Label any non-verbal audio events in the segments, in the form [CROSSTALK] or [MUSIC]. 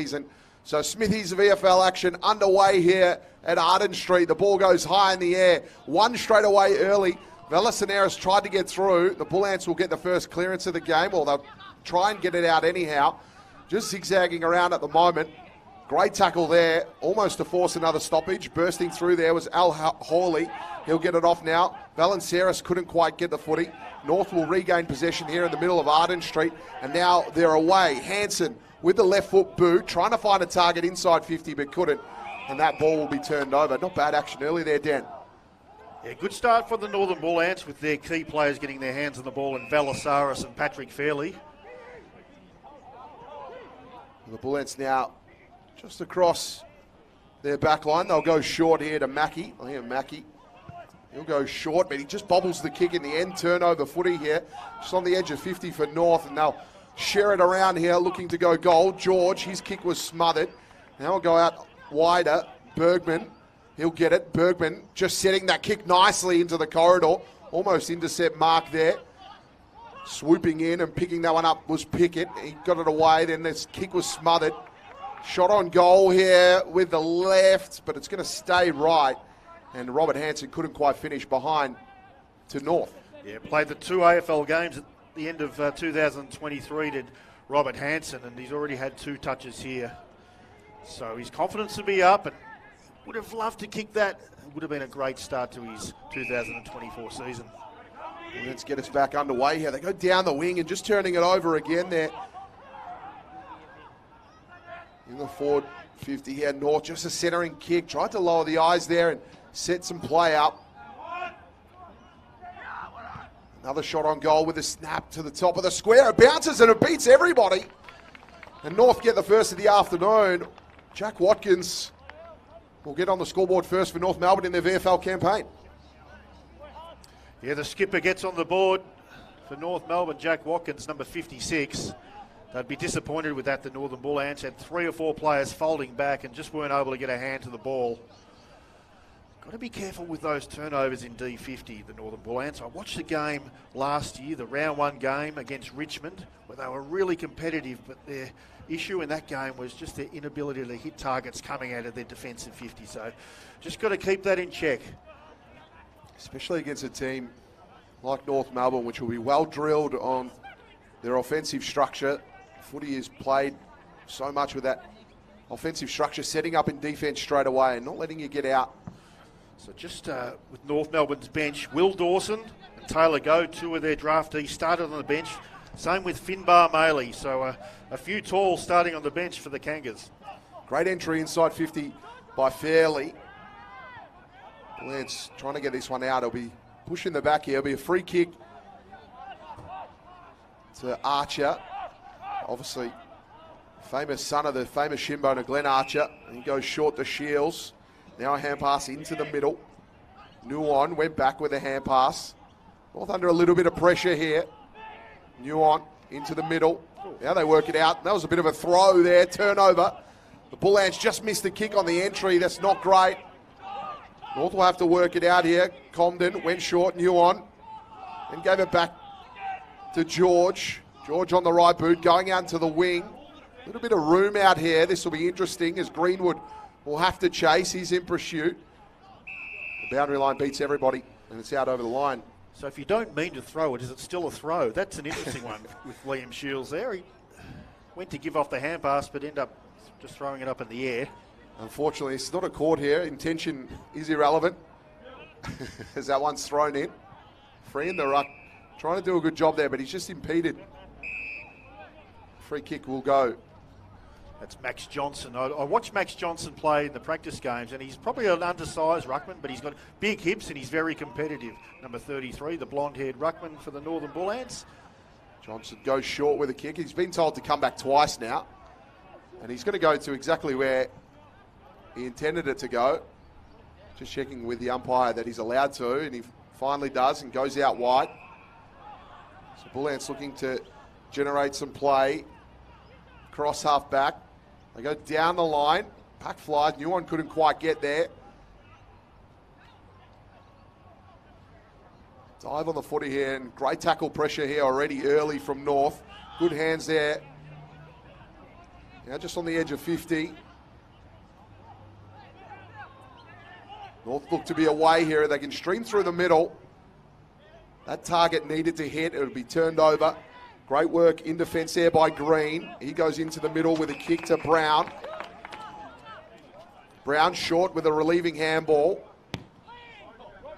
season. So Smithies VFL action underway here at Arden Street. The ball goes high in the air. One straight away early. Velasquez tried to get through. The Bull Ants will get the first clearance of the game, or they'll try and get it out anyhow. Just zigzagging around at the moment. Great tackle there, almost to force another stoppage. Bursting through there was Al Hawley. He'll get it off now. Velissaris couldn't quite get the footy. North will regain possession here in the middle of Arden Street, and now they're away. Hansen with the left foot boot, trying to find a target inside 50, but couldn't. And that ball will be turned over. Not bad action early there, Dan. Yeah, good start for the Northern Bull Ants with their key players getting their hands on the ball in Velissaris and Patrick Fairley. The Bull Ants now just across their back line. They'll go short here to Mackey. I hear Mackey. He'll go short, but he just bobbles the kick in the end. Turnover footy here. Just on the edge of 50 for North, and they'll it around here, looking to go goal. George, his kick was smothered. Now we'll go out wider. Bergman, he'll get it. Bergman just setting that kick nicely into the corridor. Almost intercept mark there. Swooping in and picking that one up was Pickett. He got it away. Then this kick was smothered. Shot on goal here with the left, but it's going to stay right. And Robert Hansen couldn't quite finish behind to North. Yeah, played the two AFL games the end of uh, 2023 did Robert Hansen, and he's already had two touches here. So his confidence will be up, and would have loved to kick that. It would have been a great start to his 2024 season. let's get us back underway here. They go down the wing and just turning it over again there. In the forward 50 here, North just a centering kick. Tried to lower the eyes there and set some play up. Another shot on goal with a snap to the top of the square. It bounces and it beats everybody. And North get the first of the afternoon. Jack Watkins will get on the scoreboard first for North Melbourne in their VFL campaign. Yeah, the skipper gets on the board for North Melbourne, Jack Watkins, number 56. They'd be disappointed with that. The Northern Bull Ants had three or four players folding back and just weren't able to get a hand to the ball. Got to be careful with those turnovers in D50, the Northern Bull Ants. I watched the game last year, the round one game against Richmond, where they were really competitive, but their issue in that game was just their inability to hit targets coming out of their defensive 50. So just got to keep that in check. Especially against a team like North Melbourne, which will be well drilled on their offensive structure. Footy is played so much with that offensive structure, setting up in defence straight away and not letting you get out so just uh, with North Melbourne's bench, Will Dawson and Taylor Goad, two of their draftees, started on the bench. Same with Finbar Maley. So uh, a few tall starting on the bench for the Kangas. Great entry inside 50 by Fairley. Lance trying to get this one out. He'll be pushing the back here. It'll be a free kick to Archer. Obviously, famous son of the famous shin boner, Glenn Archer. And he goes short to Shields. Now a hand pass into the middle. Nyuon went back with a hand pass. Both under a little bit of pressure here. Nyuon into the middle. Now they work it out. That was a bit of a throw there, turnover. The Bull Ants just missed the kick on the entry. That's not great. North will have to work it out here. Comben went short, Nyuon, and gave it back to George. George on the right boot, going out to the wing. A little bit of room out here. This will be interesting as Greenwood will have to chase. He's in pursuit. The boundary line beats everybody, and it's out over the line. So if you don't mean to throw it, is it still a throw? That's an interesting one [LAUGHS] with Liam Shields there. He went to give off the hand pass, but ended up just throwing it up in the air. Unfortunately, it's not a court here. Intention is irrelevant [LAUGHS] as that one's thrown in. Free in the ruck. Trying to do a good job there, but he's just impeded. Free kick will go that's Max Johnson. I, I, watched Max Johnson play in the practice games, and he's probably an undersized ruckman, but he's got big hips and he's very competitive. Number 33, the blonde-haired ruckman for the Northern Bull Ants. Johnson goes short with a kick. He's been told to come back twice now, and he's going to go to exactly where he intended it to go. Just checking with the umpire that he's allowed to, and he finally does and goes out wide. So Bull Ants looking to generate some play. Cross half back. They go down the line. Pack flies. New one couldn't quite get there. Dive on the footy here and great tackle pressure here already early from North. Good hands there Now just on the edge of 50. North look to be away here. They can stream through the middle. That target needed to hit. It would be turned over. Great work in defence there by Green. He goes into the middle with a kick to Brown. Brown short with a relieving handball.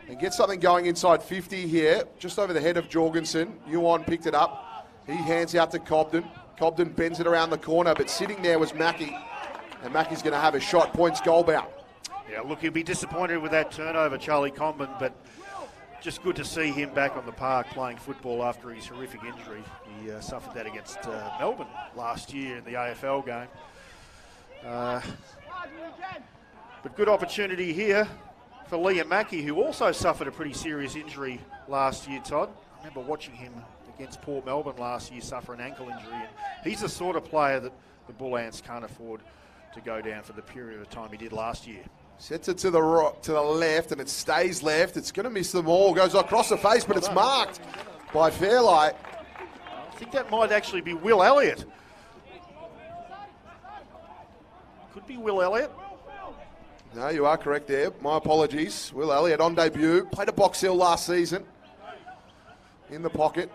And gets something going inside 50 here, just over the head of Jorgensen. Yuan picked it up. He hands out to Comben. Comben bends it around the corner, but sitting there was Mackey. And Mackey's going to have a shot, points goal bound. Yeah, look, he'll be disappointed with that turnover, Charlie Comben, but just good to see him back on the park playing football after his horrific injury. He uh, suffered that against uh, Melbourne last year in the AFL game. Uh, but good opportunity here for Liam Mackey, who also suffered a pretty serious injury last year, Todd. I remember watching him against Port Melbourne last year suffer an ankle injury. And he's the sort of player that the Bull Ants can't afford to go down for the period of time he did last year. Sets it to the right, to the left, and it stays left. It's going to miss them all. Goes across the face, but it's marked by Fairlight. I think that might actually be Will Elliott. Could be Will Elliott. No, you are correct there. My apologies. Will Elliott on debut. Played a Box Hill last season. In the pocket.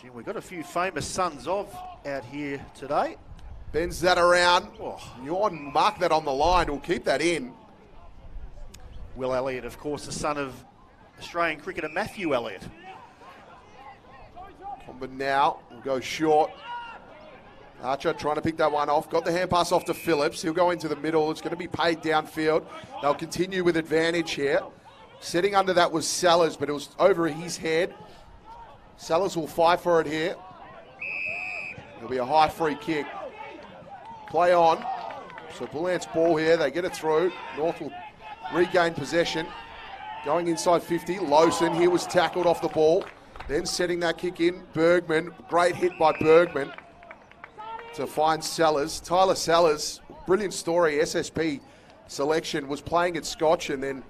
Jim, we've got a few famous sons of out here today. Bends that around. Oh, you want to mark that on the line. We'll keep that in. Will Elliott, of course, the son of Australian cricketer Matthew Elliott. But now will go short. Archer trying to pick that one off. Got the hand pass off to Phillips. He'll go into the middle. It's going to be paid downfield. They'll continue with advantage here. Sitting under that was Sellers, but it was over his head. Sellers will fight for it here. It'll be a high free kick. Play on. So Bull Ants ball here. They get it through. North will regain possession. Going inside 50. Lowson. He was tackled off the ball. Then setting that kick in. Bergman. Great hit by Bergman to find Sellers. Tyler Sellers, brilliant story. SSP selection was playing at Scotch and then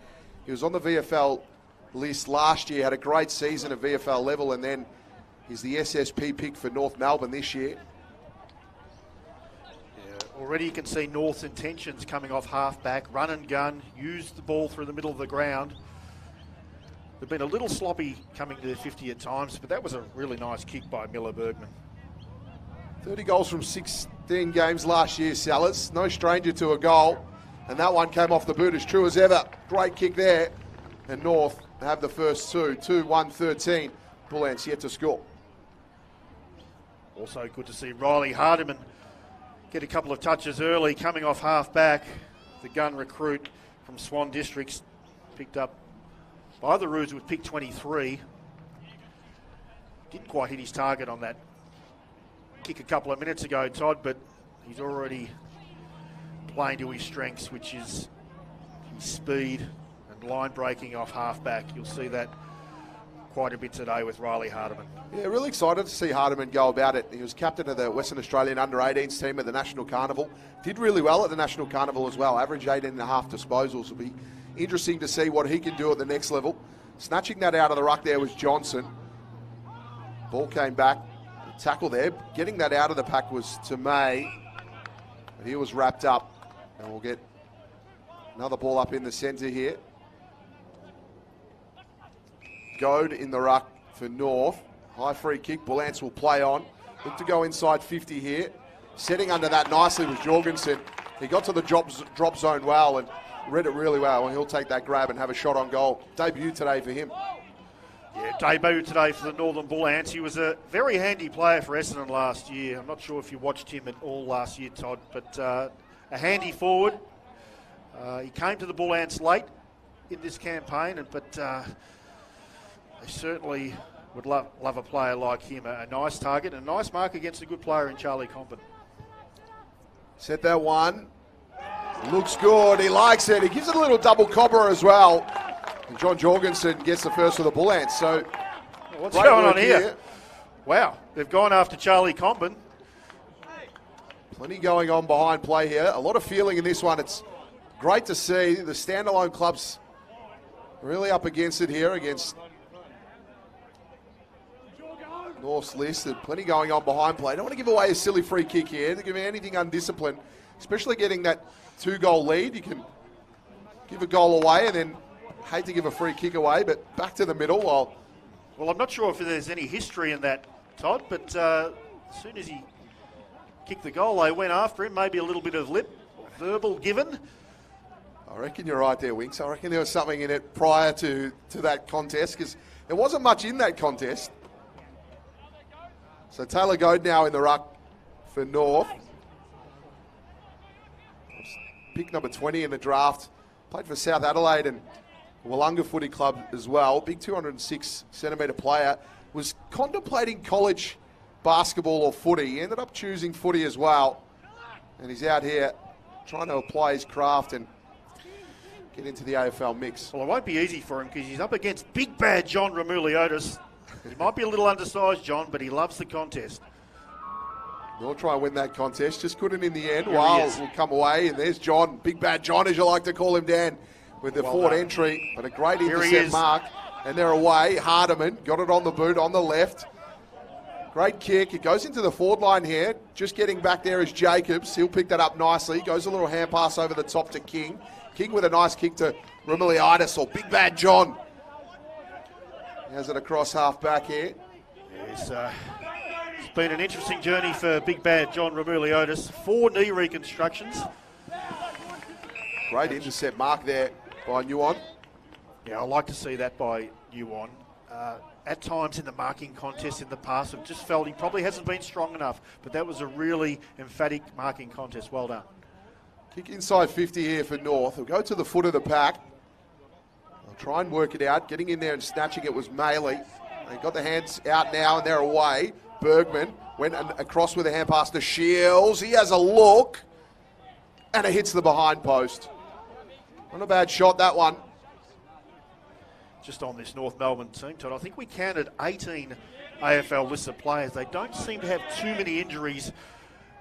he was on the VFL list last year. Had a great season at VFL level and then he's the SSP pick for North Melbourne this year. Already you can see North's intentions coming off half back, run and gun, use the ball through the middle of the ground. They've been a little sloppy coming to the 50 at times, but that was a really nice kick by Miller Bergman. 30 goals from 16 games last year, Sellers. No stranger to a goal. And that one came off the boot as true as ever. Great kick there. And North have the first two. 2 1 13. Bull Ants yet to score. Also good to see Riley Hardeman get a couple of touches early coming off half back. The gun recruit from Swan Districts picked up by the Roos with pick 23. Didn't quite hit his target on that kick a couple of minutes ago, Todd, but he's already playing to his strengths, which is his speed and line breaking off halfback. You'll see that quite a bit today with Riley Hardeman. Yeah, really excited to see Hardeman go about it. He was captain of the Western Australian under 18s team at the National Carnival. Did really well at the National Carnival as well. Average 18 and a half disposals. Will be interesting to see what he can do at the next level. Snatching that out of the ruck there was Johnson. Ball came back, tackle there. Getting that out of the pack was to May. But he was wrapped up. And we'll get another ball up in the centre here. Goad in the ruck for North. High free kick. Bull Ants will play on. Look to go inside 50 here. Setting under that nicely was Jorgensen. He got to the drop, drop zone well and read it really well. And he'll take that grab and have a shot on goal. Debut today for him. Yeah, debut today for the Northern Bull Ants. He was a very handy player for Essendon last year. I'm not sure if you watched him at all last year, Todd, but uh, a handy forward. Uh, he came to the Bull Ants late in this campaign, and but uh, they certainly would love, love a player like him. A, a nice target, a nice mark against a good player in Charlie Comben. Set that one. Looks good. He likes it. He gives it a little double cobber as well. And John Jorgensen gets the first of the Bull Ants. So, what's going on here? here? Wow, they've gone after Charlie Comben. Plenty going on behind play here. A lot of feeling in this one. It's great to see the standalone clubs really up against it here against North's listed. Plenty going on behind play. Don't want to give away a silly free kick here. Don't give anything undisciplined, especially getting that two goal lead. You can give a goal away and then hate to give a free kick away, but back to the middle while. Well, I'm not sure if there's any history in that, Todd, but uh, as soon as he kicked the goal, they went after him. Maybe a little bit of lip, verbal given. I reckon you're right there, Winks. I reckon there was something in it prior to, to that contest because there wasn't much in that contest. So Taylor Goad now in the ruck for North. Pick number 20 in the draft. Played for South Adelaide and Willunga Footy Club as well. Big 206 centimetre player. Was contemplating college basketball or footy. He ended up choosing footy as well. And he's out here trying to apply his craft and get into the AFL mix. Well, it won't be easy for him because he's up against big bad John Remuliotis. He might be a little undersized, John, but he loves the contest. We'll try and win that contest. Just couldn't in the end. Wiles will come away, and there's John, Big Bad John, as you like to call him, Dan, with the Well forward done. entry, but a great Here intercept mark. And they're away. Hardeman got it on the boot on the left. Great kick. It goes into the forward line here. Just getting back there is Jacobs. He'll pick that up nicely. Goes a little hand pass over the top to King. King with a nice kick to Remiliadis or Big Bad John. Has it across half back here. It's, uh, it's been an interesting journey for big bad John Remuliotis. Four knee reconstructions. Great intercept mark there by Nyuon. Yeah, I like to see that by Yuan. Uh, at times in the marking contest in the past, I've just felt he probably hasn't been strong enough, but that was a really emphatic marking contest. Well done. Kick inside 50 here for North. They'll go to the foot of the pack. Try and work it out. Getting in there and snatching it was Maley. They got the hands out now and they're away. Bergman went across with a hand pass to Shields. He has a look and it hits the behind post. Not a bad shot, that one. Just on this North Melbourne team, Todd, I think we counted 18 AFL listed players. They don't seem to have too many injuries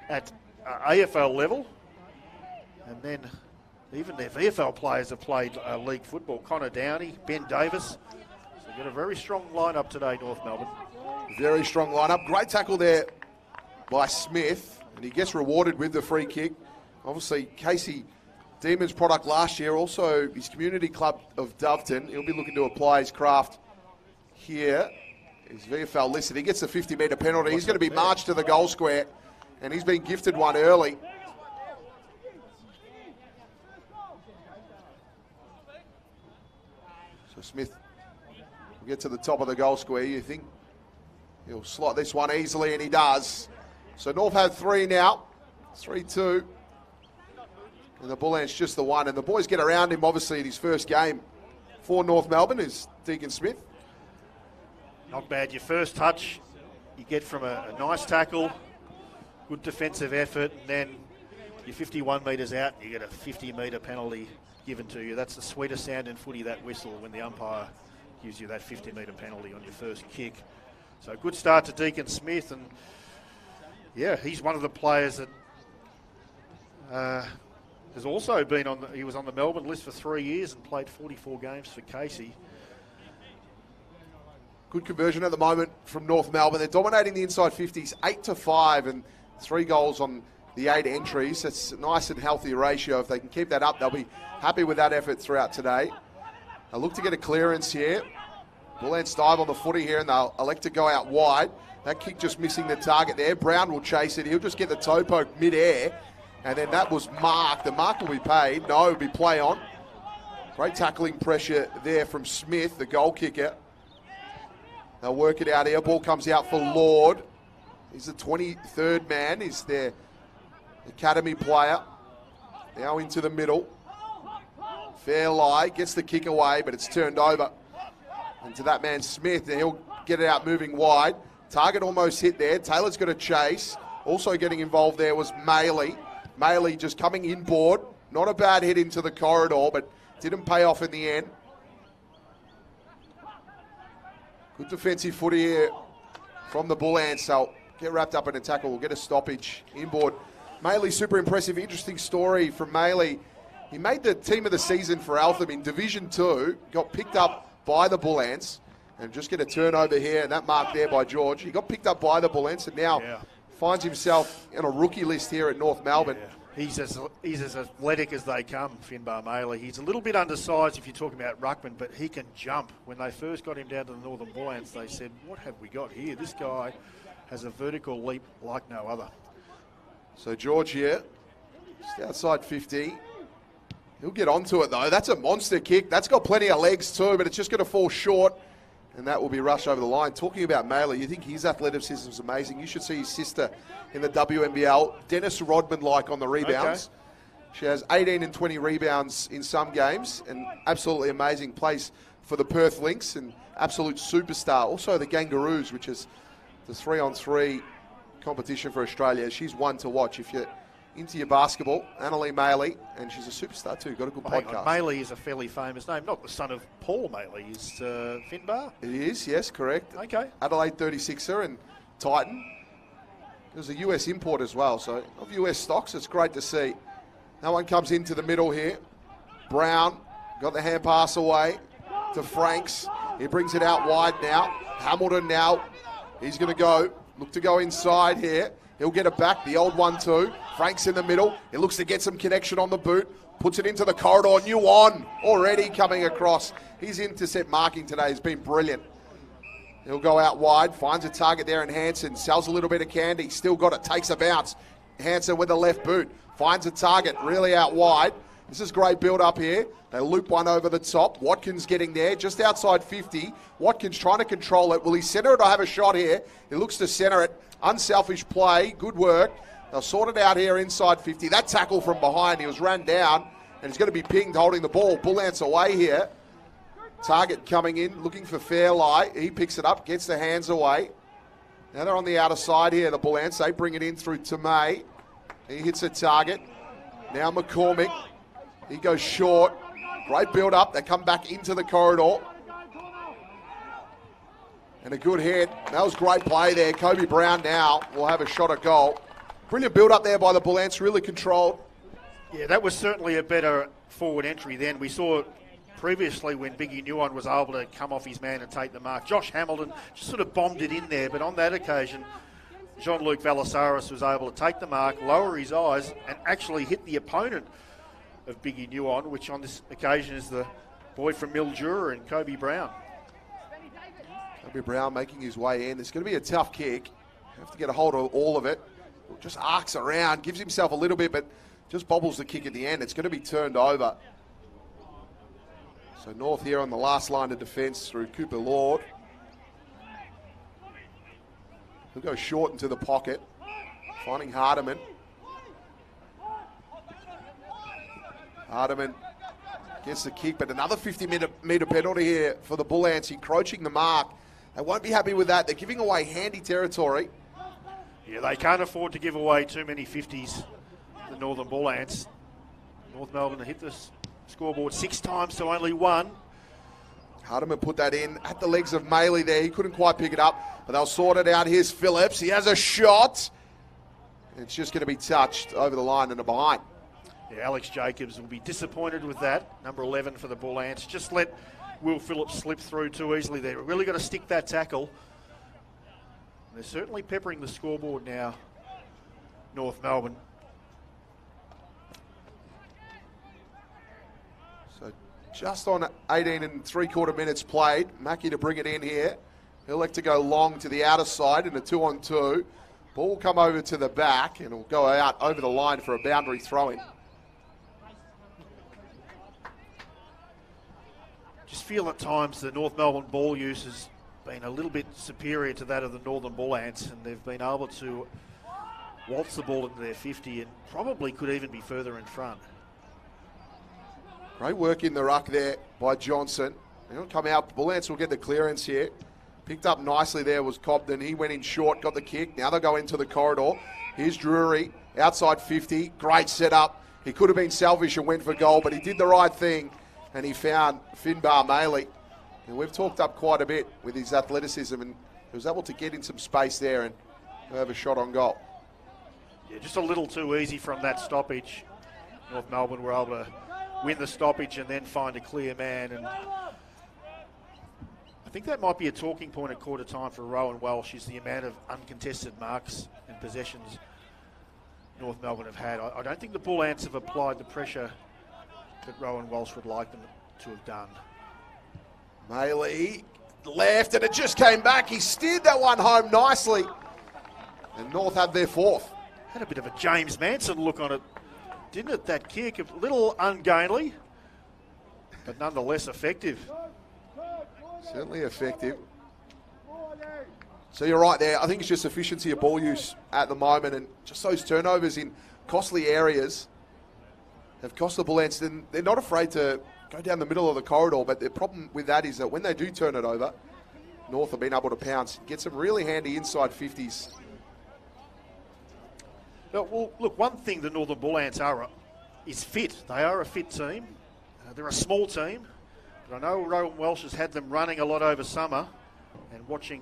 at uh, AFL level. And then even their VFL players have played uh, league football. Connor Downie, Ben Davis. So they've got a very strong lineup today, North Melbourne. Very strong lineup. Great tackle there by Smith, and he gets rewarded with the free kick. Obviously, Casey Demons product last year, also his community club of Doveton. He'll be looking to apply his craft here. His VFL listed. He gets the 50 metre penalty. He's going to be marched to the goal square, and he's been gifted one early. Smith will get to the top of the goal square. You think He'll slot this one easily, and he does. So North have three now. 3 2. And the Bull Ants just the one. And the boys get around him, obviously, in his first game for North Melbourne is Deacon Smith. Not bad. Your first touch, you get from a, a nice tackle, good defensive effort, and then you're 51 metres out, you get a 50 metre penalty given to you. That's the sweetest sound in footy, that whistle, when the umpire gives you that 50 metre penalty on your first kick. So good start to Deacon Smith, and yeah, he's one of the players that uh, has also been on. The, he was on the Melbourne list for three years and played 44 games for Casey. Good conversion at the moment from North Melbourne. They're dominating the inside 50s, 8 to 5, and three goals on the eight entries. That's a nice and healthy ratio. If they can keep that up, they'll be happy with that effort throughout today. They look to get a clearance here. Bull Ants dive on the footy here, and they'll elect to go out wide. That kick just missing the target there. Brown will chase it. He'll just get the toe poke mid-air, and then that was marked. The mark will be paid. No, it'll be play on. Great tackling pressure there from Smith, the goal kicker. They'll work it out here. Ball comes out for Lord. He's the 23rd man. He's their academy player. Now into the middle. Fairley. Gets the kick away, but it's turned over. And to that man Smith, and he'll get it out moving wide. Target almost hit there. Taylor's got a chase. Also getting involved there was Maley. Maley just coming inboard. Not a bad hit into the corridor, but didn't pay off in the end. Good defensive footy here from the Bull Ants. So get wrapped up in a tackle. We'll get a stoppage inboard. Maley, super impressive. Interesting story from Maley. He made the team of the season for Altham in Division 2, got picked up by the Bull Ants, and just get a turnover here. And that mark there by George. He got picked up by the Bullens and now Yeah. finds himself in a rookie list here at North Melbourne. He's as he's as athletic as they come, Finbar Maley. He's a little bit undersized if you're talking about ruckman, but he can jump. When they first got him down to the Northern Bullants, they said, "What have we got here? This guy has a vertical leap like no other." So George here, just outside 50. He'll get onto it though. That's a monster kick. That's got plenty of legs too, but it's just going to fall short. And that will be rushed over the line. Talking about Maley, you think his athleticism is amazing. You should see his sister in the WNBL, Dennis Rodman like on the rebounds. She has 18 and 20 rebounds in some games and absolutely amazing. place for the Perth Lynx and absolute superstar. Also the Kangaroos, which is the three on three competition for Australia. She's one to watch if you're into your basketball. Anneli Maley, and she's a superstar too. Got a good podcast. Maley is a fairly famous name, not the son of Paul Maley. Is uh, Finbar? It is, yes, correct. Okay. Adelaide 36er and Titan. There's a US import as well, so of US stocks, it's great to see. No one comes into the middle here. Brown got the hand pass away to Franks. He brings it out wide now. Hamilton now. He's going to go. Look to go inside here. He'll get it back. The old one too. Franks in the middle. He looks to get some connection on the boot. Puts it into the corridor. New on already coming across. His intercept marking today has been brilliant. He'll go out wide, finds a target there in Hansen, sells a little bit of candy, still got it, takes a bounce. Hansen with the left boot, finds a target really out wide. This is great build up here. They loop one over the top. Watkins getting there, just outside 50. Watkins trying to control it. Will he center it or have a shot here? He looks to center it. Unselfish play, good work. They'll sort it out here inside 50. That tackle from behind, he was ran down, and he's going to be pinged holding the ball. Bull ants away here. Target coming in, looking for Fairley. He picks it up, gets the hands away. Now they're on the outer side here, the Bull Ants. They bring it in through Tomei. He hits a target. Now McCormick. He goes short. Great build up. They come back into the corridor. And a good hit. That was great play there. Kobe Brown now will have a shot at goal. Brilliant build up there by the Bull Ants, really controlled. Yeah, that was certainly a better forward entry then. We saw previously when Biggie Nyuon was able to come off his man and take the mark. Josh Hamilton just sort of bombed it in there, but on that occasion, Jean Luc Velissaris was able to take the mark, lower his eyes, and actually hit the opponent of Biggie Nyuon, which on this occasion is the boy from Mildura and Kobe Brown. Kobe Brown making his way in. It's going to be a tough kick. Have to get a hold of all of it. Just arcs around, gives himself a little bit, but just bobbles the kick at the end. It's going to be turned over. So North here on the last line of defence through Cooper Lord. He'll go short into the pocket, finding Hardeman. Hardeman gets the kick, but another 50 metre, metre penalty here for the Bull Ants, encroaching the mark. They won't be happy with that. They're giving away handy territory. Yeah, they can't afford to give away too many 50s, the Northern Bull Ants. North Melbourne hit the scoreboard six times to only one. Hardeman put that in at the legs of Maley there. He couldn't quite pick it up, but they'll sort it out. Here's Phillips. He has a shot. It's just going to be touched over the line and a behind. Yeah, Alex Jacobs will be disappointed with that. Number 11 for the Bull Ants. Just let Will Phillips slip through too easily there. Really got to stick that tackle. They're certainly peppering the scoreboard now, North Melbourne. So just on 18 and three quarter minutes played. Mackie to bring it in here. He'll like to go long to the outer side in a two on two. Ball will come over to the back and it'll go out over the line for a boundary throw in. Just feel at times the North Melbourne ball use has been a little bit superior to that of the Northern Bull Ants, and they've been able to waltz the ball into their 50 and probably could even be further in front. Great work in the ruck there by Johnson. He'll come out. Bull Ants will get the clearance here. Picked up nicely there was Cobden. He went in short, got the kick. Now they'll go into the corridor. Here's Drury, outside 50. Great setup. He could have been selfish and went for goal, but he did the right thing and he found Finbar Maley. And we've talked up quite a bit with his athleticism and he was able to get in some space there and have a shot on goal. Yeah, just a little too easy from that stoppage. North Melbourne were able to win the stoppage and then find a clear man. And I think that might be a talking point at quarter time for Rowan Welsh is the amount of uncontested marks and possessions North Melbourne have had. I, I don't think the Bull Ants have applied the pressure that Rowan Welsh would like them to have done. Maley left, and it just came back. He steered that one home nicely. And North had their fourth. Had a bit of a James Manson look on it, didn't it? That kick, a little ungainly, but nonetheless effective. Certainly effective. So you're right there. I think it's just efficiency of ball use at the moment, and just those turnovers in costly areas have cost the Bull Ants. And they're not afraid to go down the middle of the corridor, but the problem with that is that when they do turn it over, North have been able to pounce, get some really handy inside 50s. Well, look, one thing the Northern Bull Ants are is fit. They are a fit team. Uh, they're a small team. But I know Rowan Welsh has had them running a lot over summer and watching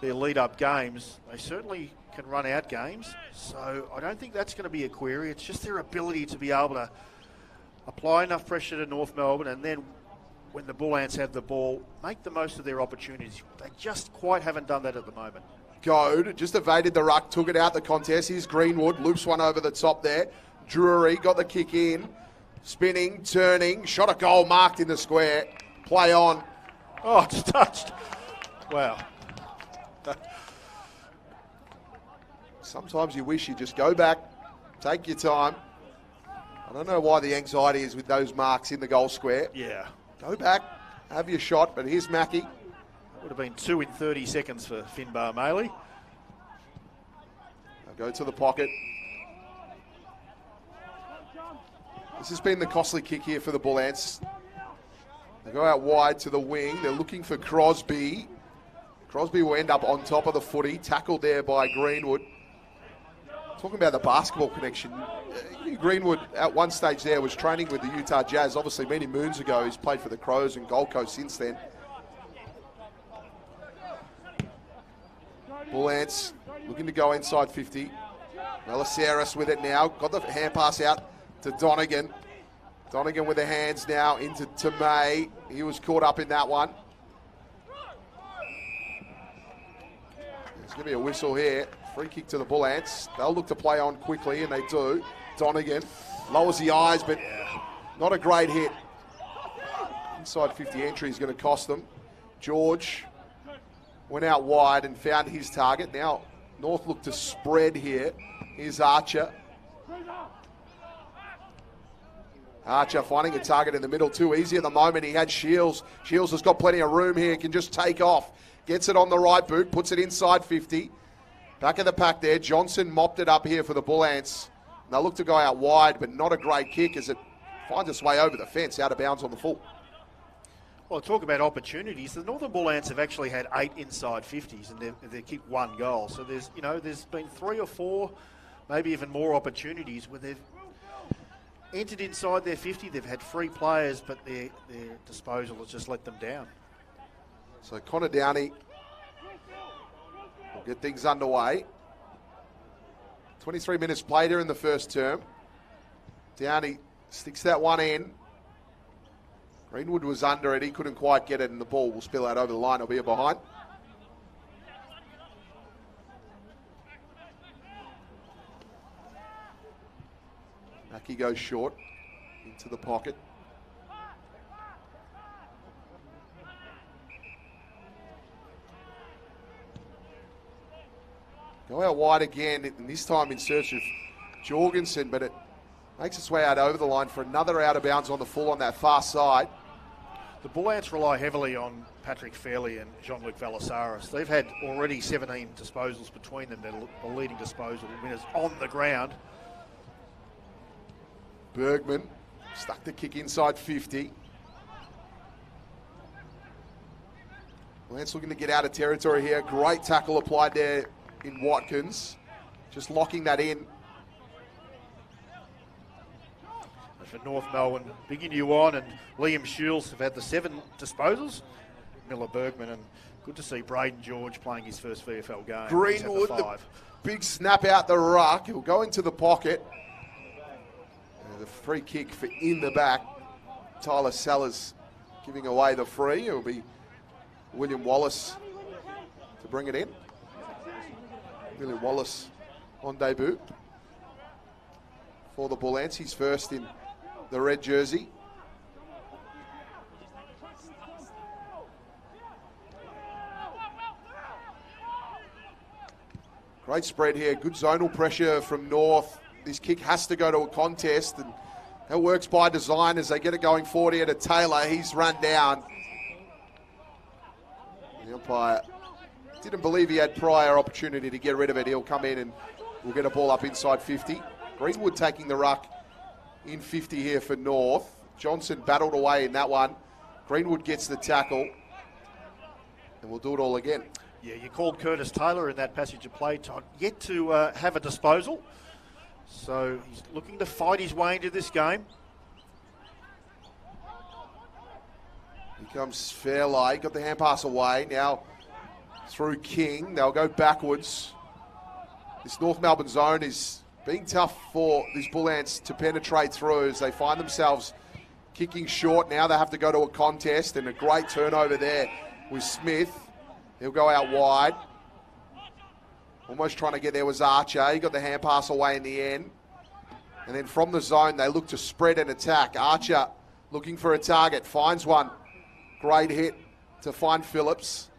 their lead up games. They certainly can run out games. So I don't think that's going to be a query. It's just their ability to be able to apply enough pressure to North Melbourne and then when the Bull Ants have the ball, make the most of their opportunities. They just quite haven't done that at the moment. Goad just evaded the ruck, took it out the contest. Here's Greenwood, loops one over the top there. Drury got the kick in. Spinning, turning, shot a goal marked in the square. Play on. Oh, it's touched. Wow. Sometimes you wish you just go back, take your time. I don't know why the anxiety is with those marks in the goal square. Yeah. Go back, have your shot, but here's Mackey. Would have been two in 30 seconds for Finbar Maley. Go to the pocket. This has been the costly kick here for the Bull Ants. They go out wide to the wing. They're looking for Crosby. Crosby will end up on top of the footy, tackled there by Greenwood. Talking about the basketball connection, uh, Greenwood at one stage there was training with the Utah Jazz. Obviously, many moons ago, he's played for the Crows and Gold Coast since then. Bull Ants looking to go inside 50. Velissaris with it now. Got the hand pass out to Donegan. Donegan with the hands now into to. He was caught up in that one. There's going to be a whistle here. Free kick to the Bull Ants. They'll look to play on quickly, and they do. Donegan lowers the eyes, but not a great hit. Inside 50 entry is going to cost them. George went out wide and found his target. Now North look to spread here. Here's Archer. Archer finding a target in the middle too easy at the moment. He had Shields. Shields has got plenty of room here. Can just take off. Gets it on the right boot. Puts it inside 50. Back of the pack there. Johnson mopped it up here for the Bull Ants. They'll look to go out wide, but not a great kick as it finds its way over the fence, out of bounds on the full. Well, talk about opportunities. The Northern Bull Ants have actually had eight inside 50s, and they've, they've kicked one goal. So there's, you know, there's been three or four, maybe even more opportunities where they've entered inside their 50. They've had free players, but their their disposal has just let them down. So Connor Downie get things underway. 23 minutes played here in the first term. Downie sticks that one in. Greenwood was under it. He couldn't quite get it, and the ball will spill out over the line. It'll be a behind. Mackie goes short into the pocket. Go out wide again, and this time in search of Jorgensen, but it makes its way out over the line for another out of bounds on the full on that far side. The Bull Ants rely heavily on Patrick Fairley and Jean-Luc Velissaris. They've had already 17 disposals between them. They're the leading disposal winners on the ground. Bergman stuck the kick inside 50. Lance looking to get out of territory here. Great tackle applied there in Watkins. Just locking that in. for North Melbourne, Big Yuan and Liam Shields have had the seven disposals. Miller Bergman and good to see Braden George playing his first VFL game. Greenwood, the, the big snap out the ruck. He'll go into the pocket. And the free kick for in the back. Tyler Sellers giving away the free. It'll be William Wallace to bring it in. William Wallace on debut for the Bull Ants. He's first in the red jersey. Great spread here. Good zonal pressure from North. This kick has to go to a contest, and that works by design as they get it going 40 to Taylor. He's run down. The umpire didn't believe he had prior opportunity to get rid of it. He'll come in and we'll get a ball up inside 50. Greenwood taking the ruck in 50 here for North. Johnson battled away in that one. Greenwood gets the tackle. And we'll do it all again. Yeah, you called Curtis Taylor in that passage of play, Todd. Yet to uh, have a disposal. So he's looking to fight his way into this game. Here comes Fairley, got the hand pass away. Now through King, they'll go backwards. This North Melbourne zone is being tough for these Bull Ants to penetrate through as they find themselves kicking short. Now they have to go to a contest and a great turnover there with Smith. He'll go out wide. Almost trying to get there was Archer. He got the hand pass away in the end. And then from the zone, they look to spread and attack. Archer looking for a target, finds one. Great hit to find Phillips.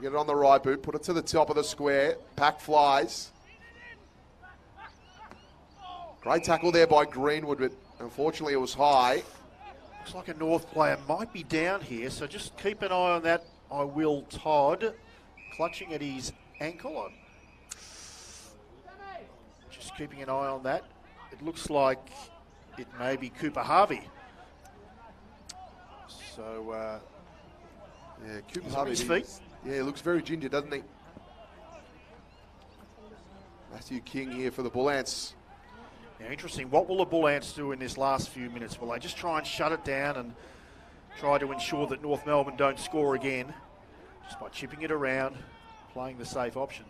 Get it on the right boot, put it to the top of the square. Pack flies. Great tackle there by Greenwood, but unfortunately it was high. Looks like a North player might be down here, so just keep an eye on that. I will Todd clutching at his ankle. Just keeping an eye on that. It looks like it may be Cooper Harvey. So, uh, yeah, Cooper on Harvey. his feet. Yeah, he looks very ginger, doesn't he? Matthew King here for the Bull Ants. Now, interesting. What will the Bull Ants do in this last few minutes? Will they just try and shut it down and try to ensure that North Melbourne don't score again just by chipping it around, playing the safe option?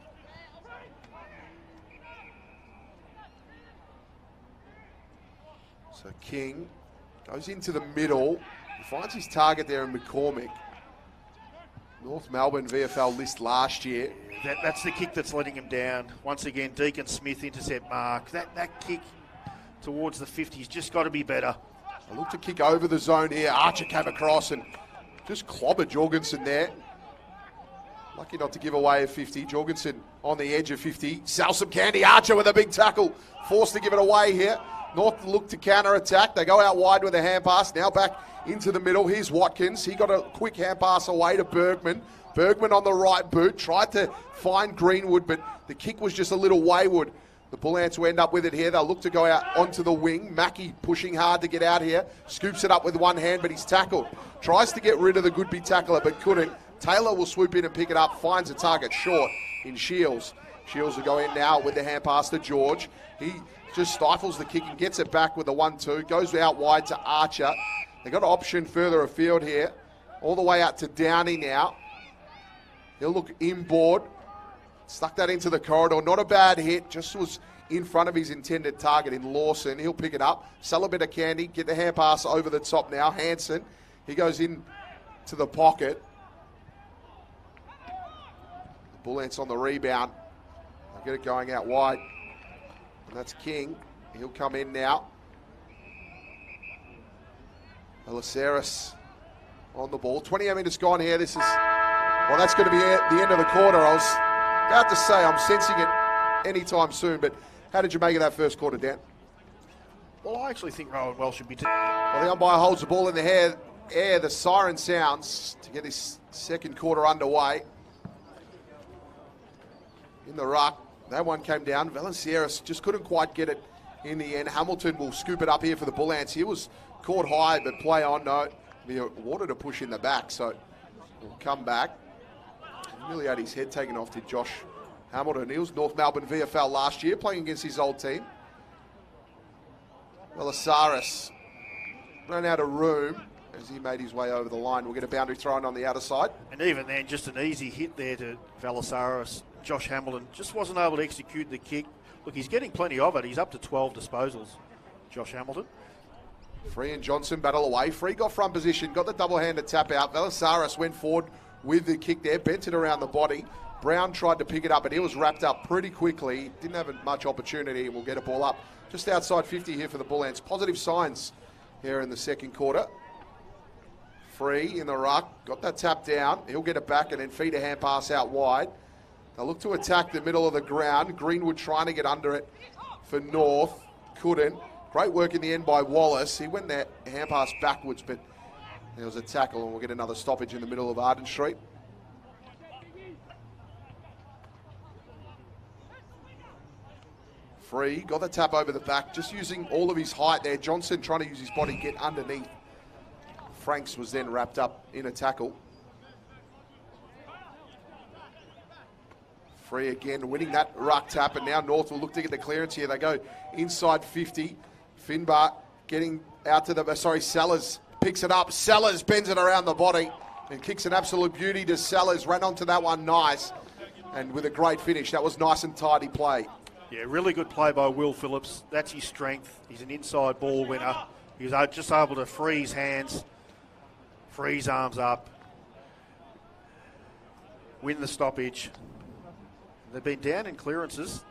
So King goes into the middle. He finds his target there in McCormick. North Melbourne VFL list last year. That, that's the kick that's letting him down. Once again, Deacon Smith intercept mark. That that kick towards the 50's just got to be better. I look to kick over the zone here. Archer came across and just clobbered Jorgensen there. Lucky not to give away a 50. Jorgensen on the edge of 50. Sell some candy. Archer with a big tackle. Forced to give it away here. North look to counter attack. They go out wide with a hand pass. Now back into the middle. Here's Watkins. He got a quick hand pass away to Bergman. Bergman on the right boot. Tried to find Greenwood, but the kick was just a little wayward. The Bull Ants will end up with it here. They'll look to go out onto the wing. Mackey pushing hard to get out here. Scoops it up with one hand, but he's tackled. Tries to get rid of the Goodby tackler, but couldn't. Taylor will swoop in and pick it up. Finds a target short in Shields. Shields will go in now with the hand pass to George. He just stifles the kick and gets it back with the 1 2. Goes out wide to Archer. They've got an option further afield here. All the way out to Downie now. He'll look inboard. Stuck that into the corridor. Not a bad hit. Just was in front of his intended target in Lawson. He'll pick it up. Sell a bit of candy. Get the hand pass over the top now. Hansen. He goes in to the pocket. The Bull Ants on the rebound. Get it going out wide. And that's King. He'll come in now. Eliceris on the ball. 28 minutes gone here. This is, well, that's going to be the end of the quarter. I was about to say I'm sensing it anytime soon, but how did you make it that first quarter, Dan? Well, I actually think Rowan Welsh should be. T- well, the umpire holds the ball in the air. air. The siren sounds to get this second quarter underway. In the ruck, that one came down. Velissaris just couldn't quite get it in the end. Hamilton will scoop it up here for the Bull Ants. He was caught high, but play on. No, he awarded a push in the back, so we'll come back. Nearly had his head taken off to Josh Hamilton. He was North Melbourne VFL last year, playing against his old team. Velissaris ran out of room as he made his way over the line. We'll get a boundary thrown on the outer side. And even then, just an easy hit there to Velissaris. Josh Hamilton just wasn't able to execute the kick. Look, he's getting plenty of it. He's up to 12 disposals, Josh Hamilton. Free and Johnson battle away. Free got front position, got the double-handed tap out. Velissaris went forward with the kick there, bent it around the body. Brown tried to pick it up, but he was wrapped up pretty quickly. Didn't have much opportunity, and we'll get a ball up just outside 50 here for the Bull Ants. Positive signs here in the second quarter. Free in the ruck, got that tap down. He'll get it back and then feed a hand pass out wide. They'll look to attack the middle of the ground. Greenwood trying to get under it for North, couldn't. Great work in the end by Wallace. He went there, hand pass backwards, but there was a tackle, and we'll get another stoppage in the middle of Arden Street. Free, got the tap over the back, just using all of his height there. Johnson trying to use his body, get underneath. Franks was then wrapped up in a tackle. Free again, winning that ruck tap, and now North will look to get the clearance here. They go inside 50. Finbar getting out to the, uh, sorry, Sellers picks it up. Sellers bends it around the body and kicks an absolute beauty to Sellers. Ran onto that one nice and with a great finish. That was nice and tidy play. Yeah, really good play by Will Phillips. That's his strength. He's an inside ball winner. He was just able to free his hands, free his arms up, win the stoppage. They've been down in clearances.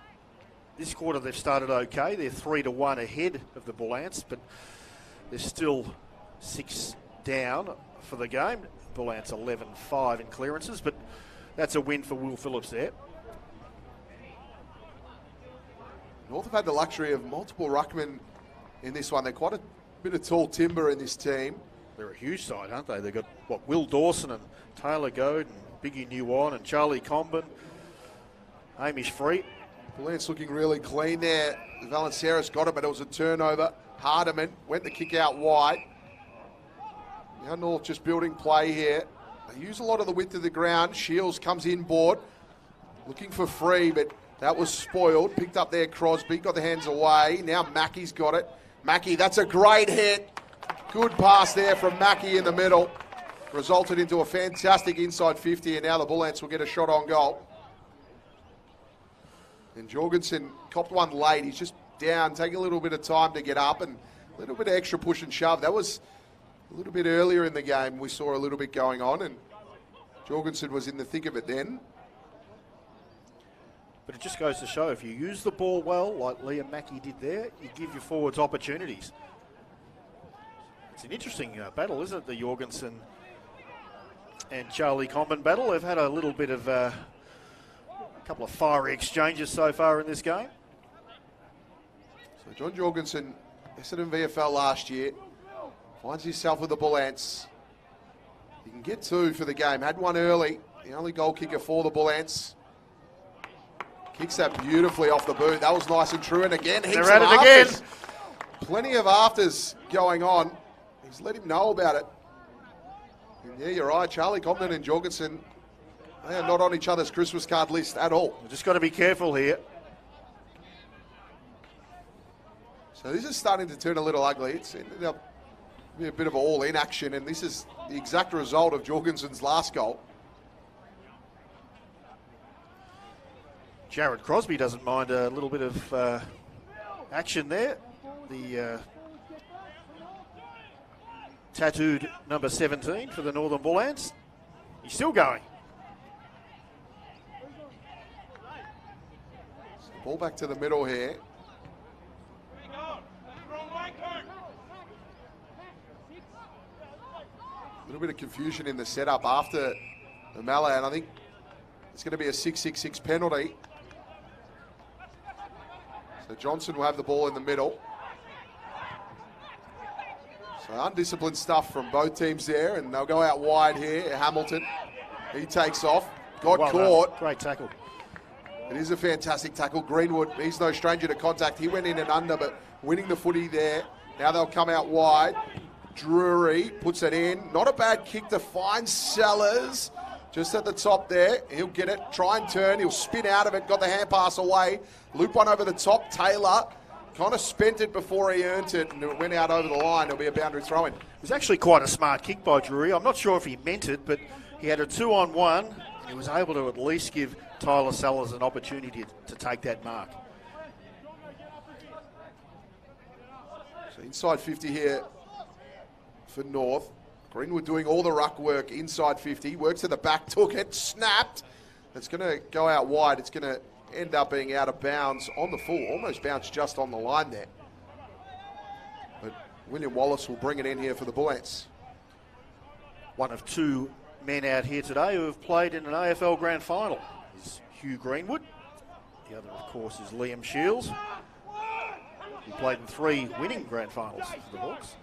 This quarter they've started okay. They're three to one ahead of the Bull Ants, but they're still six down for the game. Bull Ants 11-5 in clearances, but that's a win for Will Phillips there. North have had the luxury of multiple ruckmen in this one. They're quite a bit of tall timber in this team. They're a huge side, aren't they? They've got what Will Dawson and Taylor Goad and Biggie Nyuon and Charlie Comben, Hamish Free. Lance looking really clean there. Velissaris got it, but it was a turnover. Hardeman went the kick out wide. Now North just building play here. They use a lot of the width of the ground. Shields comes in board, looking for free, but that was spoiled. Picked up there Crosby, got the hands away. Now Mackey's got it. Mackey, that's a great hit. Good pass there from Mackey in the middle. Resulted into a fantastic inside 50, and now the Bull Ants will get a shot on goal. And Jorgensen copped one late. He's just down, taking a little bit of time to get up and a little bit of extra push and shove. That was a little bit earlier in the game. We saw a little bit going on, and Jorgensen was in the thick of it then. But it just goes to show if you use the ball well, like Liam Mackey did there, you give your forwards opportunities. It's an interesting uh, battle, isn't it? The Jorgensen and Charlie Comben battle. They've had a little bit of. Uh, couple of fiery exchanges so far in this game. So John Jorgensen, Essendon VFL last year, finds himself with the Bull Ants. He can get two for the game. Had one early. The only goal kicker for the Bull Ants. Kicks that beautifully off the boot. That was nice and true. And again, they're at it again. Plenty of afters going on. He's let him know about it. And yeah, you're right. Charlie Comben and Jorgensen they are not on each other's Christmas card list at all. We've just got to be careful here. So this is starting to turn a little ugly. It's ended up be a bit of all-in action, and this is the exact result of Jorgensen's last goal. Jared Crosby doesn't mind a little bit of uh, action there. The uh, tattooed number 17 for the Northern Bull Ants. He's still going. Ball back to the middle here. A little bit of confusion in the setup after the melee, and I think it's going to be a 6-6-6 penalty. So Johnson will have the ball in the middle. So undisciplined stuff from both teams there, and they'll go out wide here. Hamilton, he takes off, got well caught. Done. Great tackle. It is a fantastic tackle. Greenwood, he's no stranger to contact. He went in and under, but winning the footy there. Now they'll come out wide. Drury puts it in. Not a bad kick to find Sellers. Just at the top there. He'll get it. Try and turn. He'll spin out of it. Got the hand pass away. Loop one over the top. Taylor kind of spent it before he earned it and it went out over the line. It'll be a boundary throw in. It was actually quite a smart kick by Drury. I'm not sure if he meant it, but he had a two on one. and He was able to at least give Tyler Sellers an opportunity to take that mark. So inside 50 here for North. Greenwood doing all the ruck work inside 50. Works to the back, took it, snapped. It's going to go out wide. It's going to end up being out of bounds on the full. Almost bounced just on the line there. But William Wallace will bring it in here for the Bullets. One of two men out here today who have played in an AFL Grand Final Hugh Greenwood. The other, of course, is Liam Shields. He played in three winning Grand Finals for the Hawks.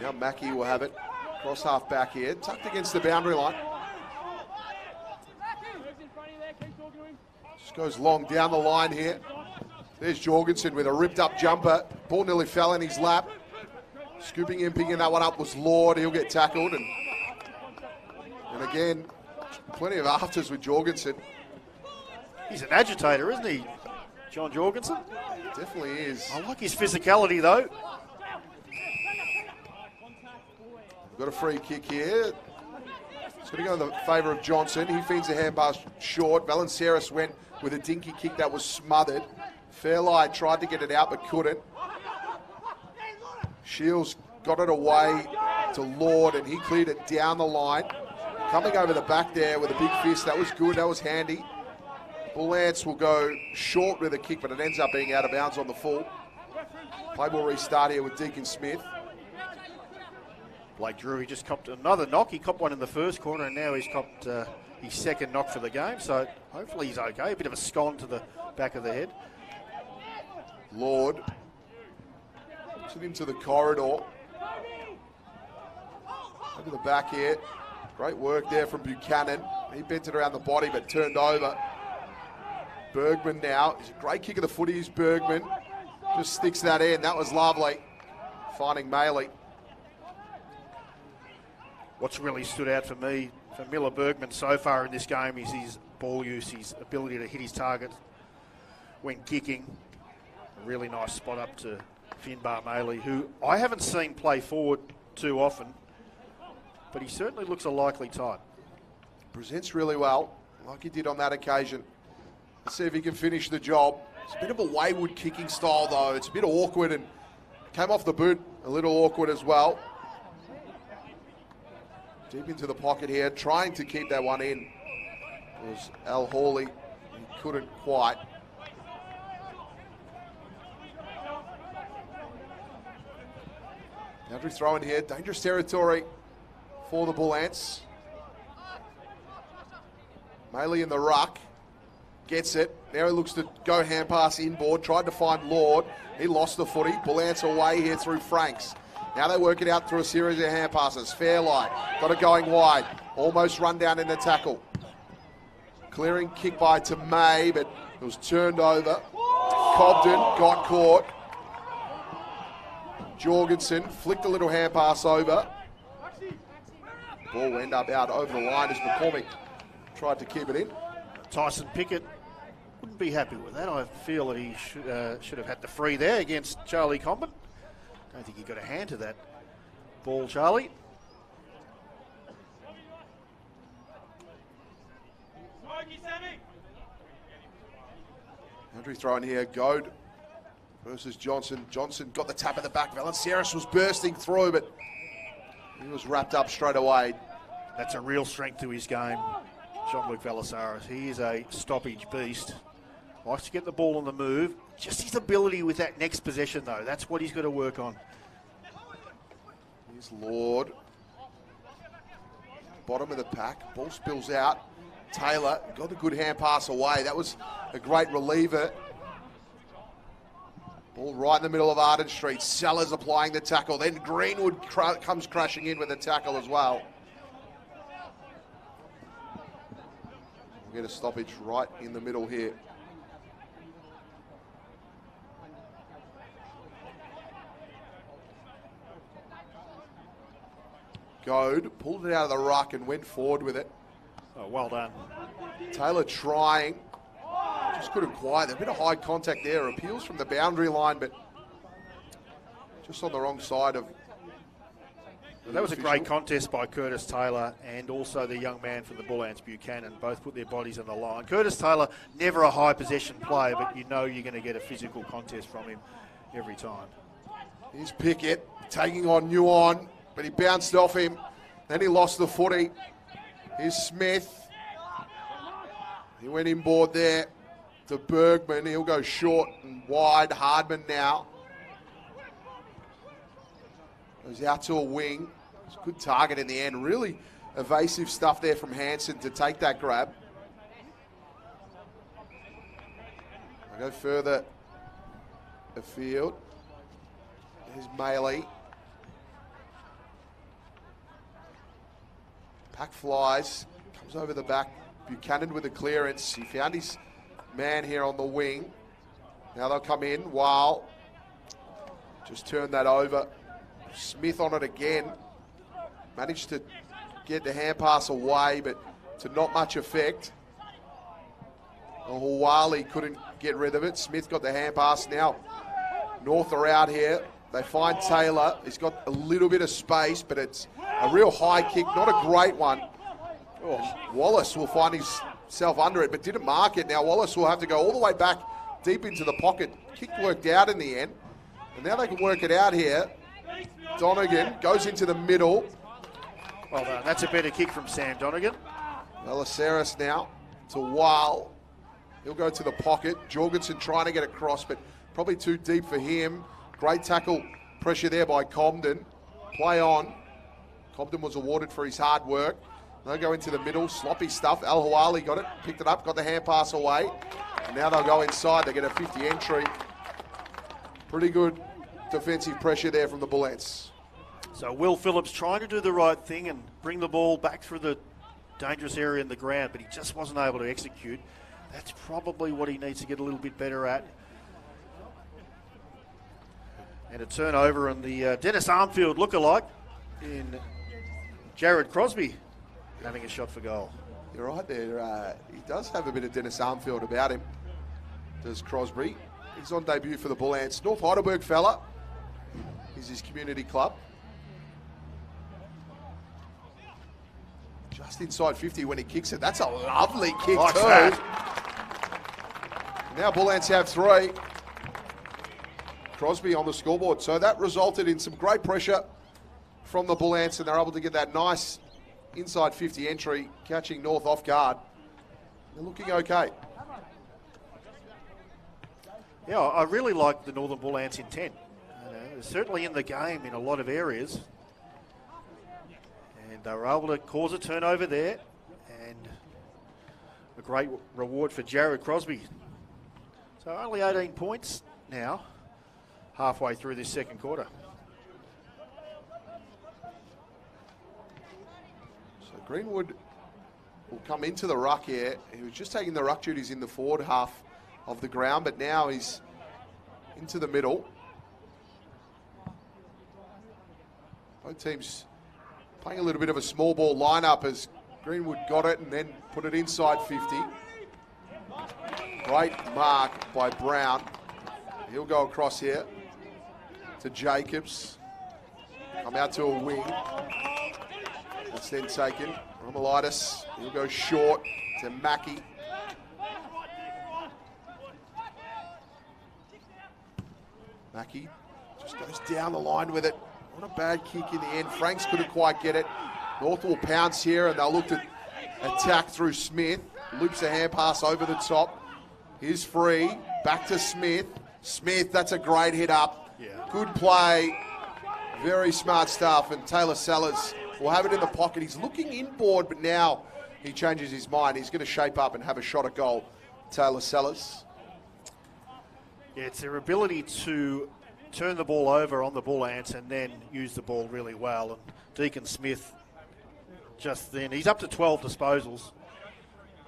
Now Mackey will have it. Cross half back here, tucked against the boundary line. Just goes long down the line here. There's Jorgensen with a ripped up jumper. Ball nearly fell in his lap. Scooping him, picking that one up was Lord. He'll get tackled. And, and again, plenty of afters with Jorgensen. He's an agitator, isn't he, John Jorgensen? Definitely is. I like his physicality, though. We've got a free kick here. It's going to go in the favour of Johnson. He feeds the hand pass short. Velissaris went with a dinky kick that was smothered. Fairley tried to get it out but couldn't. Shields got it away to Lord and he cleared it down the line. Coming over the back there with a big fist. That was good. That was handy. Bull Ants will go short with a kick, but it ends up being out of bounds on the full. Play will restart here with Deacon Smith. Blake Drury, he just copped another knock. He copped one in the first corner, and now he's copped uh, his second knock for the game. So hopefully he's okay. A bit of a scone to the back of the head. Lord. Took him to the corridor. Over the back here. Great work there from Buchanan. He bent it around the body but turned over. Bergman now. He's a great kick of the footy. He's Bergman. Just sticks that in. That was lovely. Finding Maley. What's really stood out for me, for Miller Bergman so far in this game, is his ball use, his ability to hit his target when kicking. A really nice spot up to Finbar Maley, who I haven't seen play forward too often, but he certainly looks a likely type. Presents really well, like he did on that occasion. Let's see if he can finish the job. It's a bit of a wayward kicking style, though. It's a bit awkward and came off the boot a little awkward as well. Deep into the pocket here, trying to keep that one in. It was Al Hawley. He couldn't quite. Boundary throw in here. Dangerous territory for the Bull Ants. Maley in the ruck. Gets it. Now he looks to go hand pass inboard. Tried to find Lord. He lost the footy. Bull Ants away here through Franks. Now they work it out through a series of hand passes. Fairley got it going wide. Almost run down in the tackle. Clearing kick by to May, but it was turned over. Comben got caught. Jorgensen flicked a little hand pass over. Ball end up out over the line as McCormick tried to keep it in. Tyson Pickett wouldn't be happy with that. I feel that he should, uh, should have had the free there against Charlie Comben. I don't think he got a hand to that ball, Charlie. Andrew throwing here, Goad versus Johnson. Johnson got the tap at the back. Velissaris was bursting through, but he was wrapped up straight away. That's a real strength to his game, Jean-Luc Velissaris. He is a stoppage beast. Likes to get the ball on the move. Just his ability with that next possession, though. That's what he's got to work on. Here's Lord. Bottom of the pack. Ball spills out. Taylor got a good hand pass away. That was a great reliever. Ball right in the middle of Arden Street. Sellers applying the tackle. Then Greenwood cr- comes crashing in with the tackle as well. We'll get a stoppage right in the middle here. Goad pulled it out of the ruck and went forward with it. Oh, well done. Taylor trying. Just couldn't quite. A bit of high contact there. Appeals from the boundary line, but just on the wrong side of. That was a great contest by Curtis Taylor and also the young man from the Bull Ants, Buchanan. Both put their bodies on the line. Curtis Taylor, never a high possession player, but you know you're going to get a physical contest from him every time. Here's Pickett taking on Nyuon, but he bounced off him. Then he lost the footy. Here's Smith. He went inboard there to Bergman. He'll go short and wide. Hardeman now. Goes out to a wing. It's a good target in the end. Really evasive stuff there from Hansen to take that grab. I go further afield. Here's Maley. Pack flies. Comes over the back. Buchanan with a clearance. He found his man here on the wing. Now they'll come in. Wow. Just turn that over. Smith on it again. Managed to get the hand pass away, but to not much effect. Wally couldn't get rid of it. Smith got the hand pass now. North are out here. They find Taylor. He's got a little bit of space, but it's a real high kick, not a great one. Oh, Wallace will find himself under it, but didn't mark it. Now Wallace will have to go all the way back deep into the pocket. Kick worked out in the end. And now they can work it out here. Donegan goes into the middle. Well done. That's a better kick from Sam Donegan. Velissaris now to Weil. He'll go to the pocket. Jorgensen trying to get across, but probably too deep for him. Great tackle pressure there by Comben. Play on. Comben was awarded for his hard work. They'll go into the middle, sloppy stuff. Al Hawali got it, picked it up, got the hand pass away. And now they'll go inside. They get a 50 entry. Pretty good defensive pressure there from the Bullets. So Will Phillips trying to do the right thing and bring the ball back through the dangerous area in the ground, but he just wasn't able to execute. That's probably what he needs to get a little bit better at. And a turnover on the uh, Dennis Armfield lookalike in Jared Crosby having a shot for goal. You're right there. Uh, he does have a bit of Dennis Armfield about him, does Crosby. He's on debut for the Bull Ants. North Heidelberg fella. He's his community club. Just inside 50 when he kicks it. That's a lovely kick Like too. that. Now Bull Ants have three. Crosby on the scoreboard. So that resulted in some great pressure from the Bull Ants, and they're able to get that nice inside 50 entry, catching North off guard. They're looking okay. Yeah, I really like the Northern Bull Ants' intent. You uh, know, certainly in the game in a lot of areas. And they were able to cause a turnover there. And a great reward for Jared Crosby. So only 18 points now, halfway through this second quarter. Greenwood will come into the ruck here. He was just taking the ruck duties in the forward half of the ground, but now he's into the middle. Both teams playing a little bit of a small ball lineup as Greenwood got it and then put it inside 50. Great mark by Brown. He'll go across here to Jacobs. Come out to a wing. That's then taken. Romuliotis. He'll go short to Mackey. Mackey just goes down the line with it. What a bad kick in the end. Franks couldn't quite get it. North will pounce here and they'll look to attack through Smith. Loops a hand pass over the top. He's free. Back to Smith. Smith, that's a great hit up. Yeah. Good play. Very smart stuff. And Tyler Sellers will have it in the pocket. He's looking inboard, but now he changes his mind. He's going to shape up and have a shot at goal. Tyler Sellers. Yeah, it's their ability to turn the ball over on the Bull Ants and then use the ball really well. And Deacon Smith just then, he's up to 12 disposals.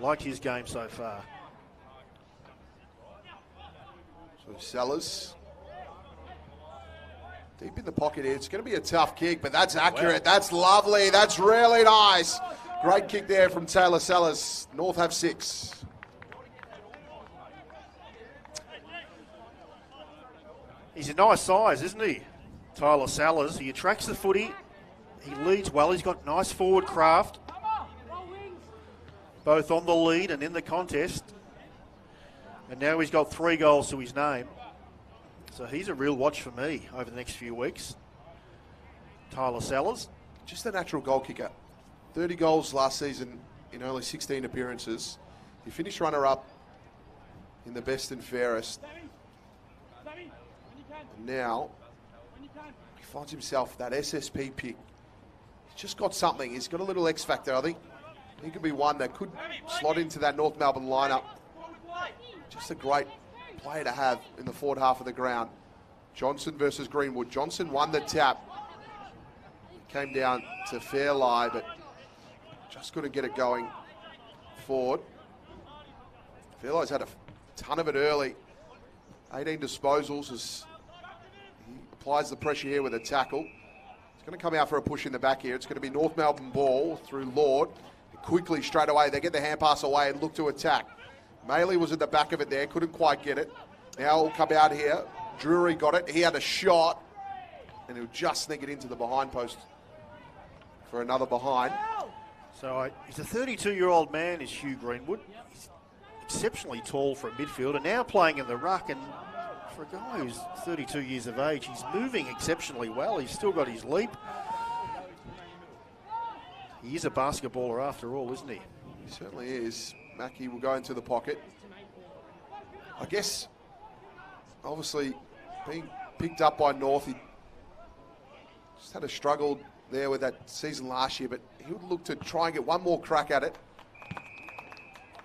Like his game so far. So Sellers. Deep in the pocket here. It's going to be a tough kick, but that's accurate. That's lovely. That's really nice. Great kick there from Tyler Sellers. North have six. He's a nice size, isn't he? Tyler Sellers. He attracts the footy. He leads well. He's got nice forward craft. Both on the lead and in the contest. And now he's got three goals to his name. So he's a real watch for me over the next few weeks. Tyler Sellers. Just a natural goal kicker. 30 goals last season in only 16 appearances. He finished runner up in the best and fairest. And now he finds himself that SSP pick. He's just got something. He's got a little X factor. I think he could be one that could slot into that North Melbourne lineup. Just a great player to have in the forward half of the ground. Johnson versus Greenwood. Johnson won the tap. Came down to Fairley, but just couldn't get it going forward. Fairley's had a ton of it early. 18 disposals as he applies the pressure here with a tackle. He's going to come out for a push in the back here. It's going to be North Melbourne ball through Lord. Quickly, straight away, they get the hand pass away and look to attack. Maley was at the back of it there, couldn't quite get it. Now he'll come out here. Drury got it. He had a shot, and he'll just sneak it into the behind post for another behind. So uh, he's a 32-year-old man, is Hugh Greenwood. He's exceptionally tall for a midfielder. Now playing in the ruck, and for a guy who's 32 years of age, he's moving exceptionally well. He's still got his leap. He is a basketballer after all, isn't he? He certainly is. Mackey will go into the pocket. I guess, obviously, being picked up by North, he just had a struggle there with that season last year, but he would look to try and get one more crack at it.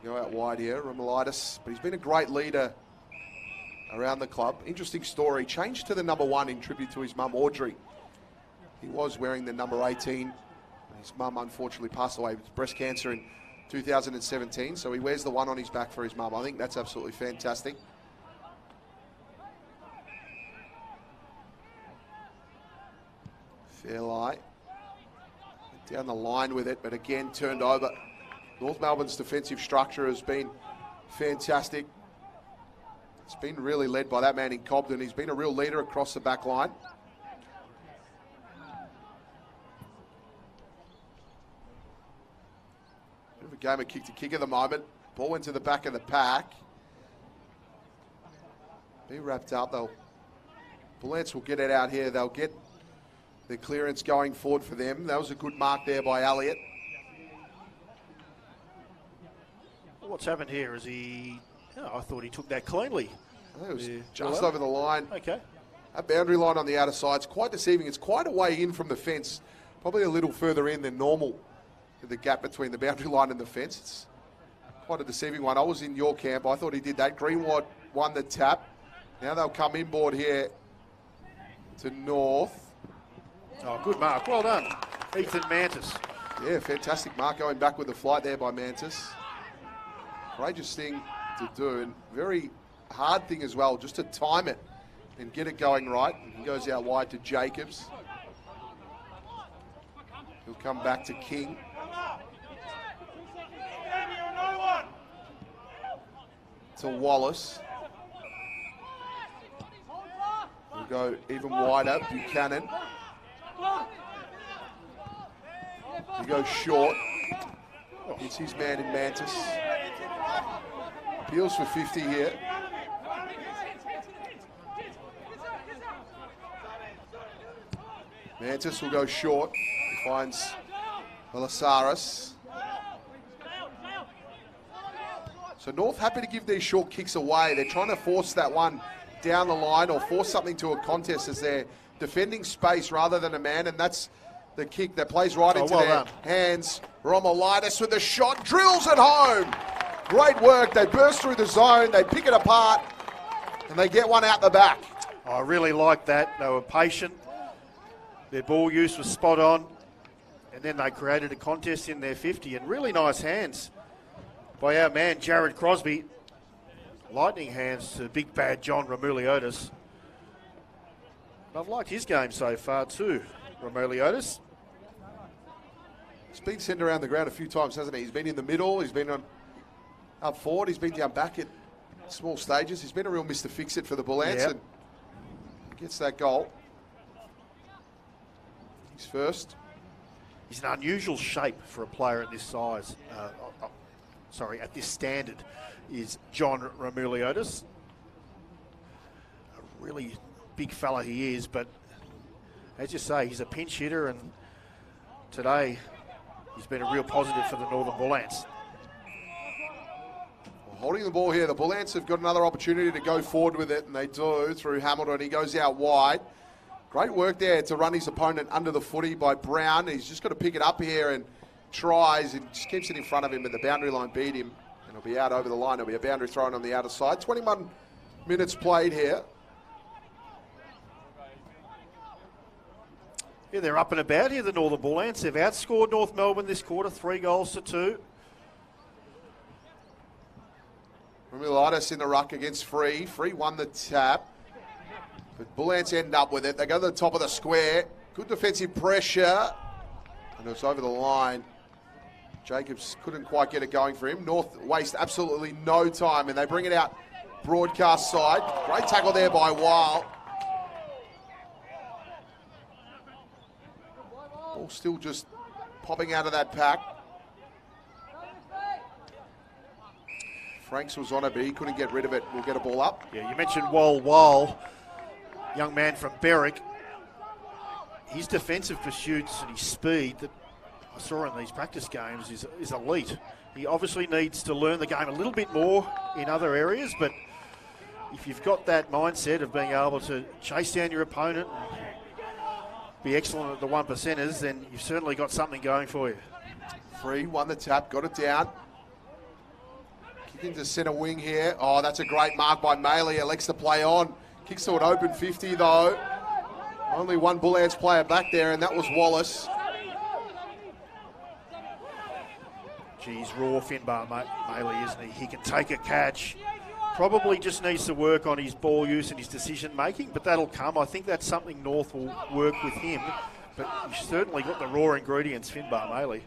Go out wide here, Romuliotis, but he's been a great leader around the club. Interesting story. Changed to the number one in tribute to his mum, Audrey. He was wearing the number 18. His mum unfortunately passed away with breast cancer in 2017, so he wears the one on his back for his mum. I think that's absolutely fantastic. Fairley down the line with it, but again turned over. North Melbourne's defensive structure has been fantastic. It's been really led by that man in Comben. He's been a real leader across the back line. Bit of a game of kick to kick at the moment. Ball went to the back of the pack. Be wrapped up. They'll Bullants will get it out here. They'll get the clearance going forward for them. That was a good mark there by Elliott. What's happened here is he. Oh, I thought he took that cleanly. It was Yeah. just Well, over the line. Okay. That boundary line on the outer side is quite deceiving. It's quite a way in from the fence, probably a little further in than normal. The gap between the boundary [LAUGHS] line and the fence. It's quite a deceiving one. I was in your camp. I thought he did that. Greenwood won the tap. Now they'll come inboard here to North. Oh, good mark. Well done, Ethan Mantis. Yeah, fantastic mark going back with the flight there by Mantis. Courageous thing to do and very hard thing as well, just to time it and get it going right. He goes out wide to Jacobs. He'll come back to King. To Wallace. He'll go even wider, Buchanan. He goes short. It's his man in Mantis. Appeals for 50 here. Mantis will go short. He finds Velissaris. So North happy to give these short kicks away. They're trying to force that one down the line or force something to a contest as they're defending space rather than a man, and that's the kick that plays right Oh, into well their done. hands. Romuliotis with the shot, drills at home. Great work. They burst through the zone, they pick it apart, and they get one out the back. Oh, I really like that. They were patient. Their ball use was spot on. And then they created a contest in their 50 and really nice hands by our man Jared Crosby. Lightning hands to big bad John Romuliotis. I've liked his game so far too, Romuliotis. He's been sent around the ground a few times, hasn't he? He's been in the middle, he's been on up forward, he's been down back at small stages. He's been a real Mr. Fix It for the Bullants Yep. and gets that goal. He's first. He's an unusual shape for a player at this size. Uh, uh, uh, sorry, at this standard, is John Romuliotis. A really big fella he is, but as you say, he's a pinch hitter, and today he's been a real positive for the Northern Bull Ants. Holding the ball here, the Bull Ants have got another opportunity to go forward with it, and they do through Hamilton. He goes out wide. Great work there to run his opponent under the footy by Brown. He's just got to pick it up here and tries and just keeps it in front of him, but the boundary line beat him, and he'll be out over the line. There'll be a boundary thrown on the outer side. 21 minutes played here. Yeah, they're up and about here, the Northern Bull Ants. They've outscored North Melbourne this quarter, three goals to two. Romuliotis in the ruck against Free. Free won the tap. But Bull Ants end up with it. They go to the top of the square. Good defensive pressure. And it's over the line. Jacobs couldn't quite get it going for him. North waste absolutely no time, and they bring it out broadcast side. Great tackle there by Weil. Ball still just popping out of that pack. Franks was on it, but he couldn't get rid of it. We'll get a ball up. Yeah, you mentioned Wal Wal, young man from Berwick. His defensive pursuits and his speed that I saw in these practice games is, is elite. He obviously needs to learn the game a little bit more in other areas, but if you've got that mindset of being able to chase down your opponent and be excellent at the one percenters, then you've certainly got something going for you. Free, won the tap, got it down. Kick into centre wing here. Oh, that's a great mark by Maley. Elects to play on. Kicks to an open 50 though. Only one Bull Ants player back there, and that was Wallace. Geez, raw Finbar Maley, isn't he? He can take a catch. Probably just needs to work on his ball use and his decision making, but that'll come. I think that's something North will work with him. But he's certainly got the raw ingredients, Finbar Maley.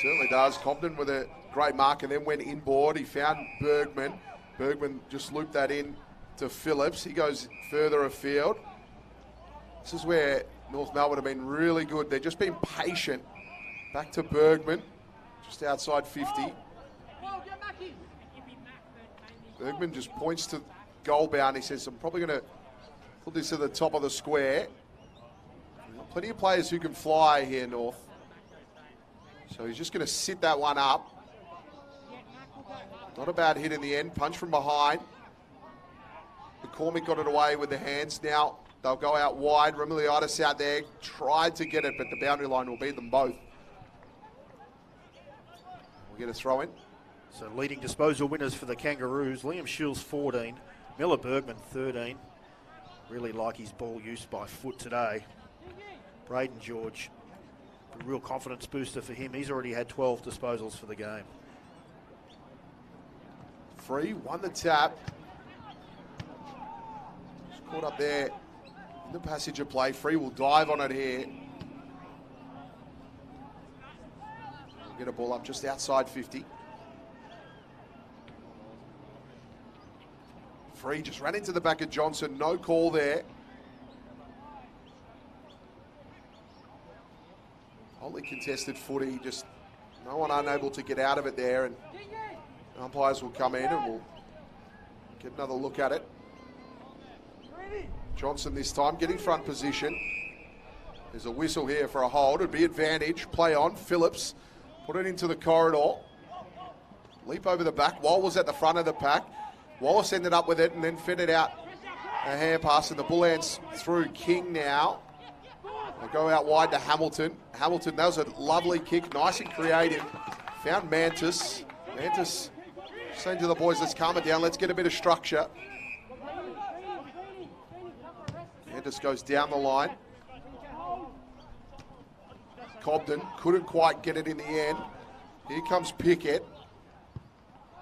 Certainly does. Comben with a great mark and then went inboard. He found Bergman. Bergman just looped that in to Phillips. He goes further afield. This is where North Melbourne have been really good. They've just been patient. Back to Bergman, just outside 50. Bergman just points to goal bound. He says, I'm probably going to put this at the top of the square. Plenty of players who can fly here, North. So he's just going to sit that one up. Not a bad hit in the end. Punch from behind. McCormick got it away with the hands. Now they'll go out wide. Romuliotis out there. Tried to get it, but the boundary line will beat them both. We'll get a throw in. So leading disposal winners for the Kangaroos, Liam Shields 14, Miller Bergman 13. Really like his ball use by foot today. Brayden George, a real confidence booster for him. He's already had 12 disposals for the game. Free, won the tap. Caught up there in the passage of play. Free will dive on it here. We'll get a ball up just outside 50. Free just ran into the back of Johnson. No call there. Only contested footy. Just no one unable to get out of it there. And umpires will come in and we'll get another look at it. Johnson this time getting front position. There's a whistle here for a hold. It'd be advantage. Play on. Phillips put it into the corridor. Leap over the back. Wall was at the front of the pack. Wallace ended up with it and then fed it out a hand pass, and the Bull Ants through King now. They go out wide to Hamilton. Hamilton, that was a lovely kick, nice and creative. Found Mantis. Mantis saying to the boys, let's calm it down, let's get a bit of structure. Mantis goes down the line. Comben couldn't quite get it in the end. Here comes Pickett.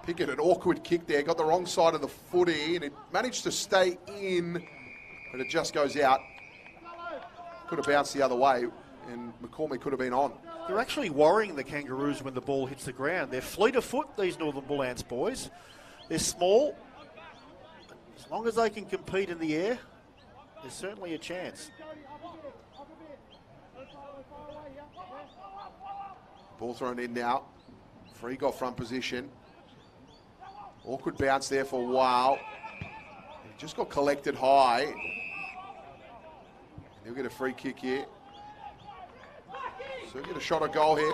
Pickett, an awkward kick there, got the wrong side of the footy, and it managed to stay in, but it just goes out. Could have bounced the other way, and McCormick could have been on. They're actually worrying the Kangaroos when the ball hits the ground. They're fleet of foot, these Northern Bull Ants boys. They're small. As long as they can compete in the air, there's certainly a chance. Ball thrown in now. Free got front position. Awkward bounce there for a while. Just got collected high. He'll get a free kick here. So get a shot on goal here.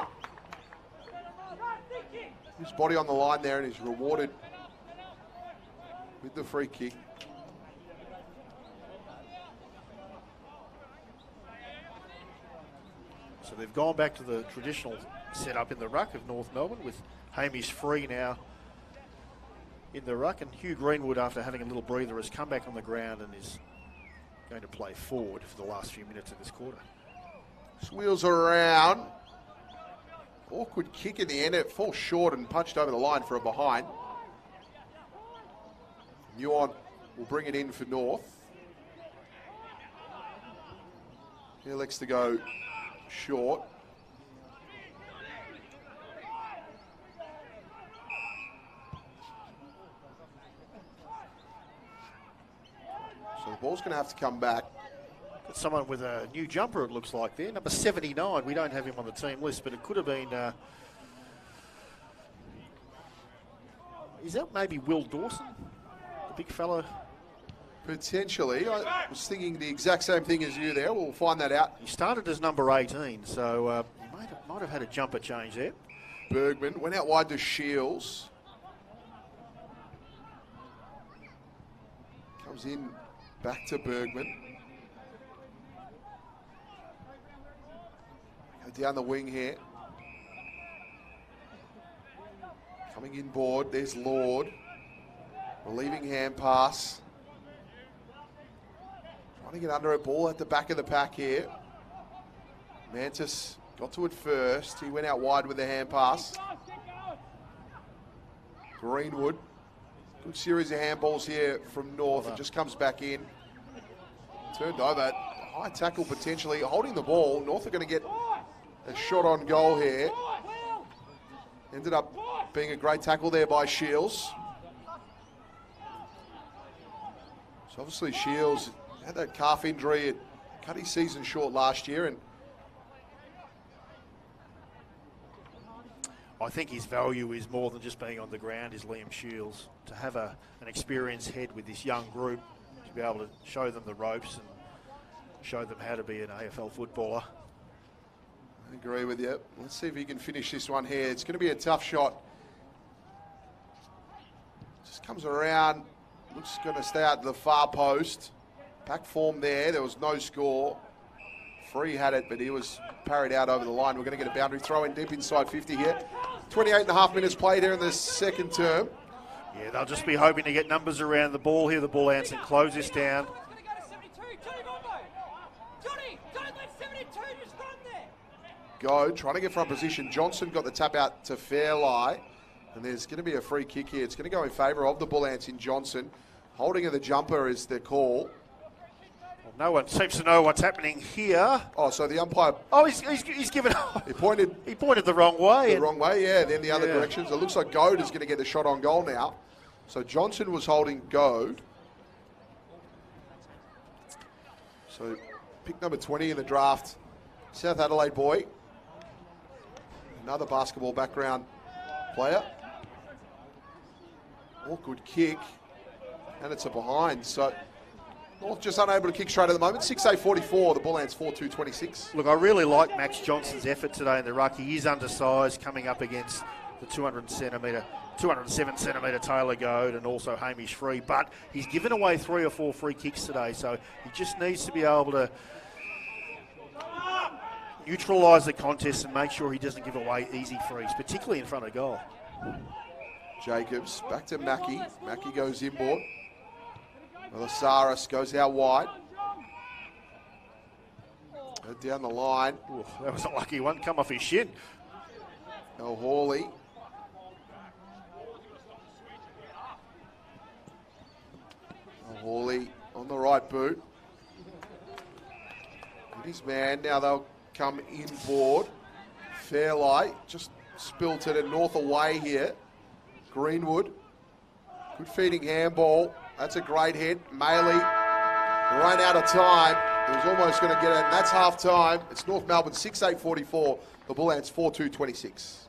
His body on the line there and he's rewarded with the free kick. So they've gone back to the traditional setup in the ruck of North Melbourne with Hamish Free now in the ruck. And Hugh Greenwood, after having a little breather, has come back on the ground and is going to play forward for the last few minutes of this quarter. Wheels around. Awkward kick in the end. It falls short and punched over the line for a behind. Yuan will bring it in for North. He elects to go short. So the ball's going to have to come back. Got someone with a new jumper, it looks like there. Number 79. We don't have him on the team list, but it could have been. Uh, is that maybe Will Dawson? The big fellow. Potentially. I was thinking the exact same thing as you there. We'll find that out. He started as number 18, so uh, he might have, might have had a jumper change there. Bergman went out wide to Shields. Comes in back to Bergman. Go down the wing here. Coming in board. There's Lord. Relieving hand pass. Trying to get under a ball at the back of the pack here. Mantis got to it first. He went out wide with the hand pass. Greenwood. Good series of handballs here from North. It just comes back in. Turned over. High tackle potentially. Holding the ball. North are going to get a shot on goal here. Ended up being a great tackle there by Shields. So obviously Shields had that calf injury. It cut his season short last year and I think his value is more than just being on the ground, is Liam Shields. To have a, an experienced head with this young group, to be able to show them the ropes and show them how to be an AFL footballer. I agree with you. Let's see if he can finish this one here. It's going to be a tough shot. Just comes around. Looks going to stay out the far post. Pack form there. There was no score. Free had it, but he was parried out over the line. We're going to get a boundary throw in deep inside 50 here. 28 and a half minutes played here in the second term. Yeah, they'll just be hoping to get numbers around the ball here. The ball ants and close this down. Go, trying to get front position. Johnson got the tap out to Fairley. And there's going to be a free kick here. It's going to go in favour of the Bull Ants in Johnson. Holding of the jumper is the call. No one seems to know what's happening here. Oh, so the umpire. Oh, he's, he's, he's given. He pointed. [LAUGHS] he pointed the wrong way. The wrong way, yeah. Then the other Yeah. direction. So it looks like Goad is going to get the shot on goal now. So Johnson was holding Goad. So pick number 20 in the draft, South Adelaide boy. Another basketball background player. Awkward kick. And it's a behind. So North just unable to kick straight at the moment. 6 44. The Bull Ants 4 2 26. Look, I really like Max Johnson's effort today in the ruck. He is undersized, coming up against the 200 centimetre, 207 centimetre Taylor Goad and also Hamish Free. But he's given away three or four free kicks today, so he just needs to be able to neutralise the contest and make sure he doesn't give away easy frees, particularly in front of goal. Jacobs back to Mackey. Mackey goes inboard. Velissaris goes out wide. Down the line. Ooh, that was a lucky one, come off his shin. El Hawley. Hawley on the right boot. And his man. Now they'll come inboard. Fairley just spilt it and north away here. Greenwood. Good feeding handball. That's a great hit. Maley ran out of time. He was almost going to get it, and that's half time. It's North Melbourne 6 8 44. The Bull Ants 4 2 26.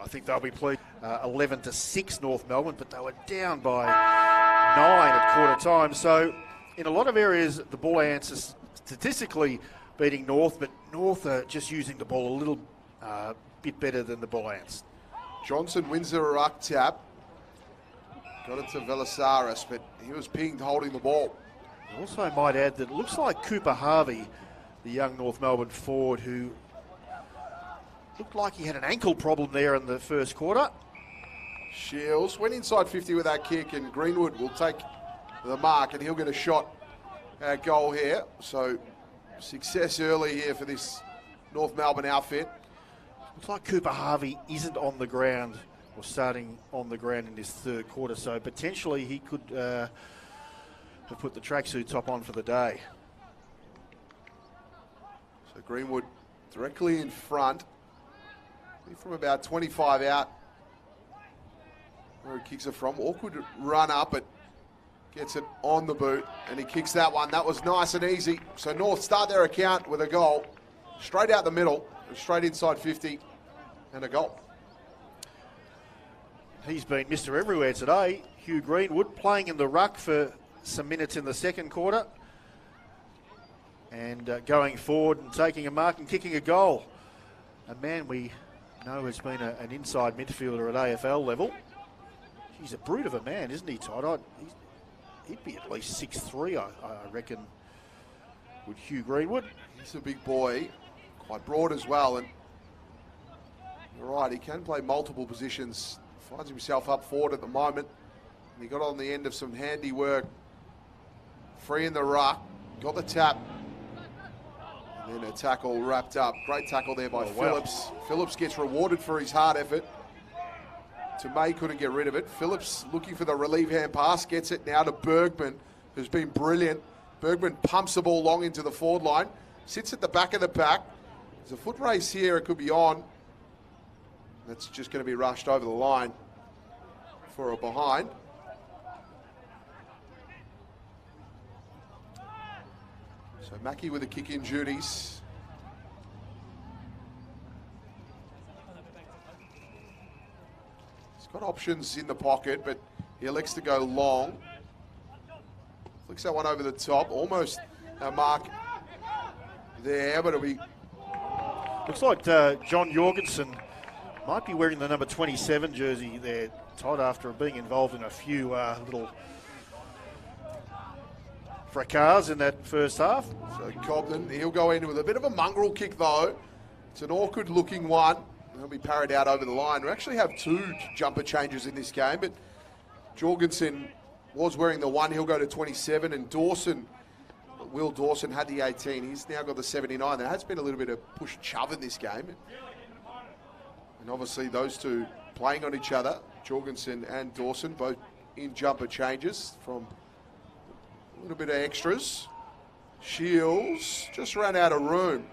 I think they'll be pleased. Uh, 11 to 6 North Melbourne, but they were down by nine at quarter time. So, in a lot of areas, the Bull Ants are statistically beating North, but North are just using the ball a little uh, bit better than the Bull Ants. Johnson wins the ruck tap. Got it to Velissaris, but he was pinged holding the ball. I also might add that it looks like Cooper Harvey, the young North Melbourne forward, who looked like he had an ankle problem there in the first quarter. Shields went inside 50 with that kick, and Greenwood will take the mark, and he'll get a shot at goal here. So success early here for this North Melbourne outfit. Looks like Cooper Harvey isn't on the ground or starting on the ground in this third quarter, so potentially he could uh, have put the tracksuit top on for the day. So Greenwood directly in front, from about 25 out where he kicks it from. Awkward run up, but gets it on the boot, and he kicks that one. That was nice and easy. So North start their account with a goal, straight out the middle, straight inside 50, and a goal. He's been Mr. Everywhere today. Hugh Greenwood playing in the ruck for some minutes in the second quarter, and uh, going forward and taking a mark and kicking a goal. A man we know has been a, an inside midfielder at AFL level. He's a brute of a man, isn't he, Todd? I'd, he'd be at least six three, I, I reckon, with Hugh Greenwood. He's a big boy, quite broad as well, and you're right, he can play multiple positions. Finds himself up forward at the moment. And he got on the end of some handy work. Free in the ruck, got the tap, and then a tackle wrapped up. Great tackle there by oh, Phillips. Wow. Phillips gets rewarded for his hard effort. Tomei couldn't get rid of it. Phillips looking for the relief hand pass, gets it now to Bergman, who's been brilliant. Bergman pumps the ball long into the forward line, sits at the back of the pack. There's a foot race here, it could be on. That's just going to be rushed over the line for a behind. So Mackey with the kick in duties. He's got options in the pocket, but he elects to go long. Flicks that one over the top. Almost a mark there, but it'll be... Looks like uh, John Jorgensen might be wearing the number 27 jersey there, Todd, after being involved in a few uh, little fracas in that first half. So Comben, he'll go in with a bit of a mongrel kick, though. It's an awkward looking one. They'll be parried out over the line. We actually have two jumper changes in this game, but Jorgensen was wearing the one. He'll go to 27, and Dawson, Will Dawson had the 18. He's now got the 79. There has been a little bit of push shove in this game. And obviously, those two playing on each other, Jorgensen and Dawson, both in jumper changes from a little bit of extras. Shields just ran out of room.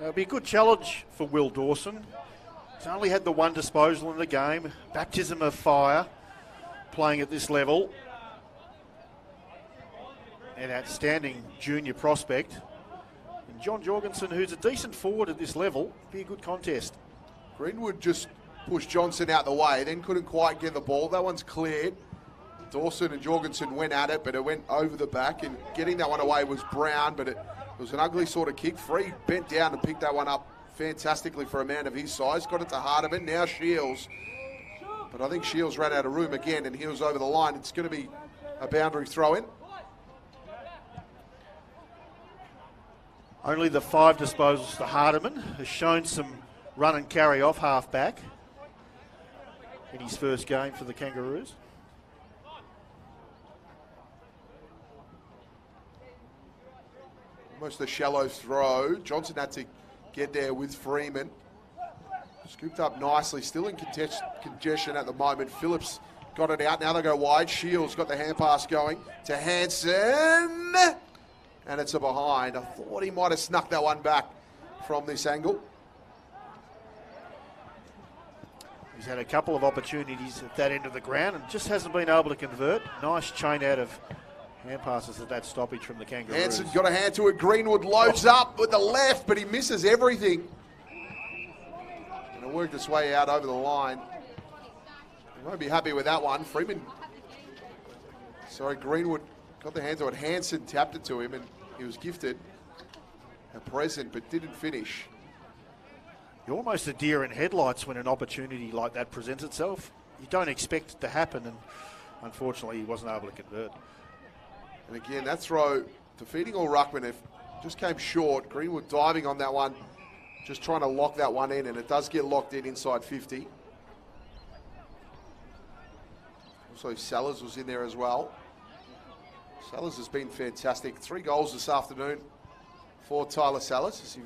It'll be a good challenge for Will Dawson. He's only had the one disposal in the game. Baptism of fire playing at this level. An outstanding junior prospect. And John Jorgensen, who's a decent forward at this level, be a good contest. Greenwood just pushed Johnson out the way, then couldn't quite get the ball. That one's cleared. Dawson and Jorgensen went at it, but it went over the back, and getting that one away was Brown, but it, was an ugly sort of kick. Free bent down and picked that one up fantastically for a man of his size. Got it to Hardeman. Now Shields. But I think Shields ran out of room again and he was over the line. It's going to be a boundary throw in. Only the five disposals to Hardeman has shown some run and carry off half back in his first game for the Kangaroos. Almost a shallow throw. Johnson had to get there with Freeman. Scooped up nicely, still in contest, congestion at the moment. Phillips got it out. Now they go wide. Shields got the hand pass going to Hansen. And it's a behind. I thought he might have snuck that one back from this angle. He's had a couple of opportunities at that end of the ground and just hasn't been able to convert. Nice chain out of Hand passes at that stoppage from the Kangaroos. Hansen got a hand to it. Greenwood loads up with the left, but he misses everything. And it worked its way out over the line. He won't be happy with that one. Freeman sorry, Greenwood got the hands on it. Hansen tapped it to him, and he was gifted a present, but didn't finish. You're almost a deer in headlights when an opportunity like that presents itself. You don't expect it to happen, and unfortunately, he wasn't able to convert. And again, that throw, defeating all ruckman, if just came short. Greenwood diving on that one, just trying to lock that one in, and it does get locked in inside 50. Also, Sellers was in there as well. Sellers has been fantastic. Three goals this afternoon for Tyler Sellers,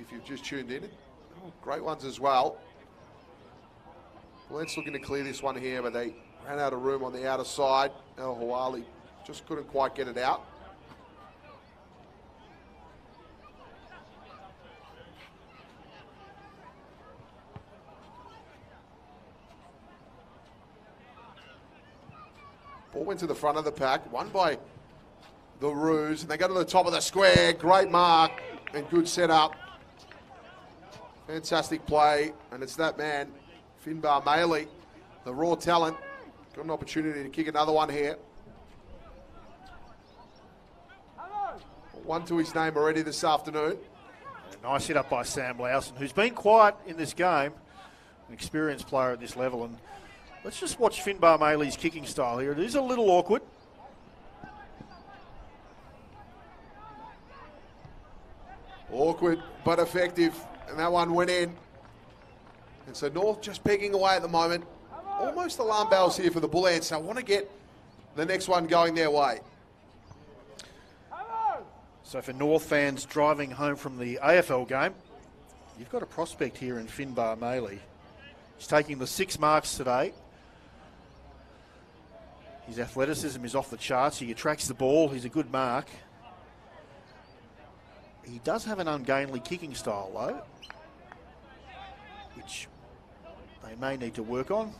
if you've just tuned in. Great ones as well. Lent's looking to clear this one here, but they ran out of room on the outer side. El Hawali just couldn't quite get it out. Ball went to the front of the pack, won by the Roos, and they go to the top of the square. Great mark and good setup. Fantastic play, and it's that man, Finbar Maley, the raw talent. Got an opportunity to kick another one here. One to his name already this afternoon. A nice hit up by Sam Lowson, who's been quiet in this game, an experienced player at this level. And let's just watch Finbar Maley's kicking style here. It is a little awkward. Awkward but effective. And that one went in. And so North just pegging away at the moment. Almost alarm bells here for the Bull Ants. I want to get the next one going their way. So for North fans driving home from the AFL game, you've got a prospect here in Finbar Maley. He's taking the six marks today. His athleticism is off the charts. He attracts the ball. He's a good mark. He does have an ungainly kicking style, though, which they may need to work on.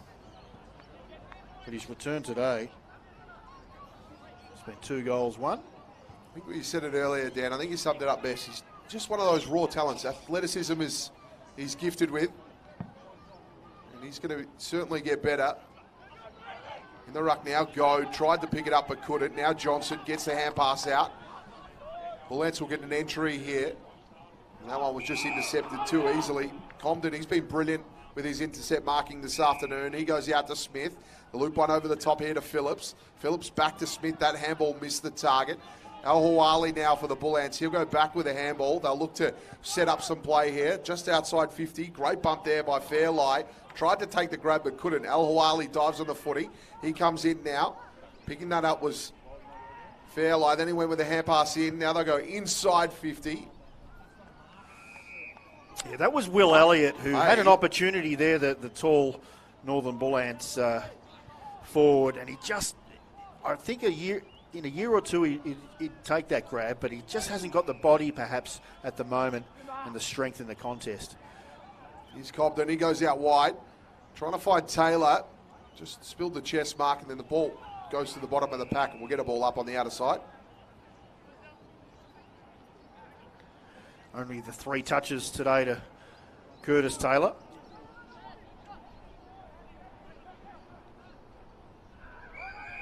But his return today has been two goals, one. I think you said it earlier, Dan. I think you summed it up best. He's just one of those raw talents. Athleticism is he's gifted with, and he's going to certainly get better. In the ruck now, Go tried to pick it up but couldn't. Now Johnson gets the hand pass out. Valence will get an entry here. And that one was just intercepted too easily. Comben, he's been brilliant with his intercept marking this afternoon. He goes out to Smith. The loop one over the top here to Phillips. Phillips back to Smith. That handball missed the target. Al Hawali now for the Bull Ants. He'll go back with a handball. They'll look to set up some play here. Just outside 50. Great bump there by Fairley. Tried to take the grab but couldn't. Al Hawali dives on the footy. He comes in now. Picking that up was Fairley. Then he went with a hand pass in. Now they'll go inside 50. Yeah, that was Will Elliott who hey. had an opportunity there, the, the tall Northern Bull Ants uh, forward, and he just, I think a year, in a year or two, he, would he'd take that grab, but he just hasn't got the body, perhaps, at the moment, and the strength in the contest. He's Comben. He goes out wide, trying to find Taylor. Just spilled the chest mark, and then the ball goes to the bottom of the pack, and we'll get a ball up on the outer side. Only the three touches today to Curtis Taylor.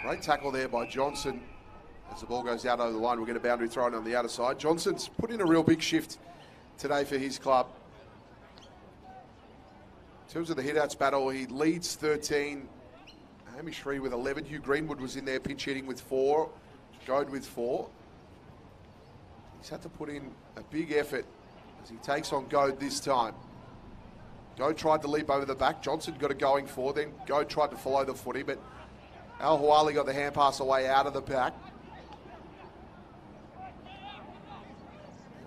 Great tackle there by Johnson. As the ball goes out over the line, we'll get a boundary thrown on the outer side. Johnson's put in a real big shift today for his club. In terms of the hitouts battle, he leads 13. Hamish Reed with 11. Hugh Greenwood was in there pinch hitting with four. Goad with four. He's had to put in a big effort as he takes on Goad this time. Goad tried to leap over the back. Johnson got it going for. Then Goad tried to follow the footy, but Al Hawali got the hand pass away out of the pack.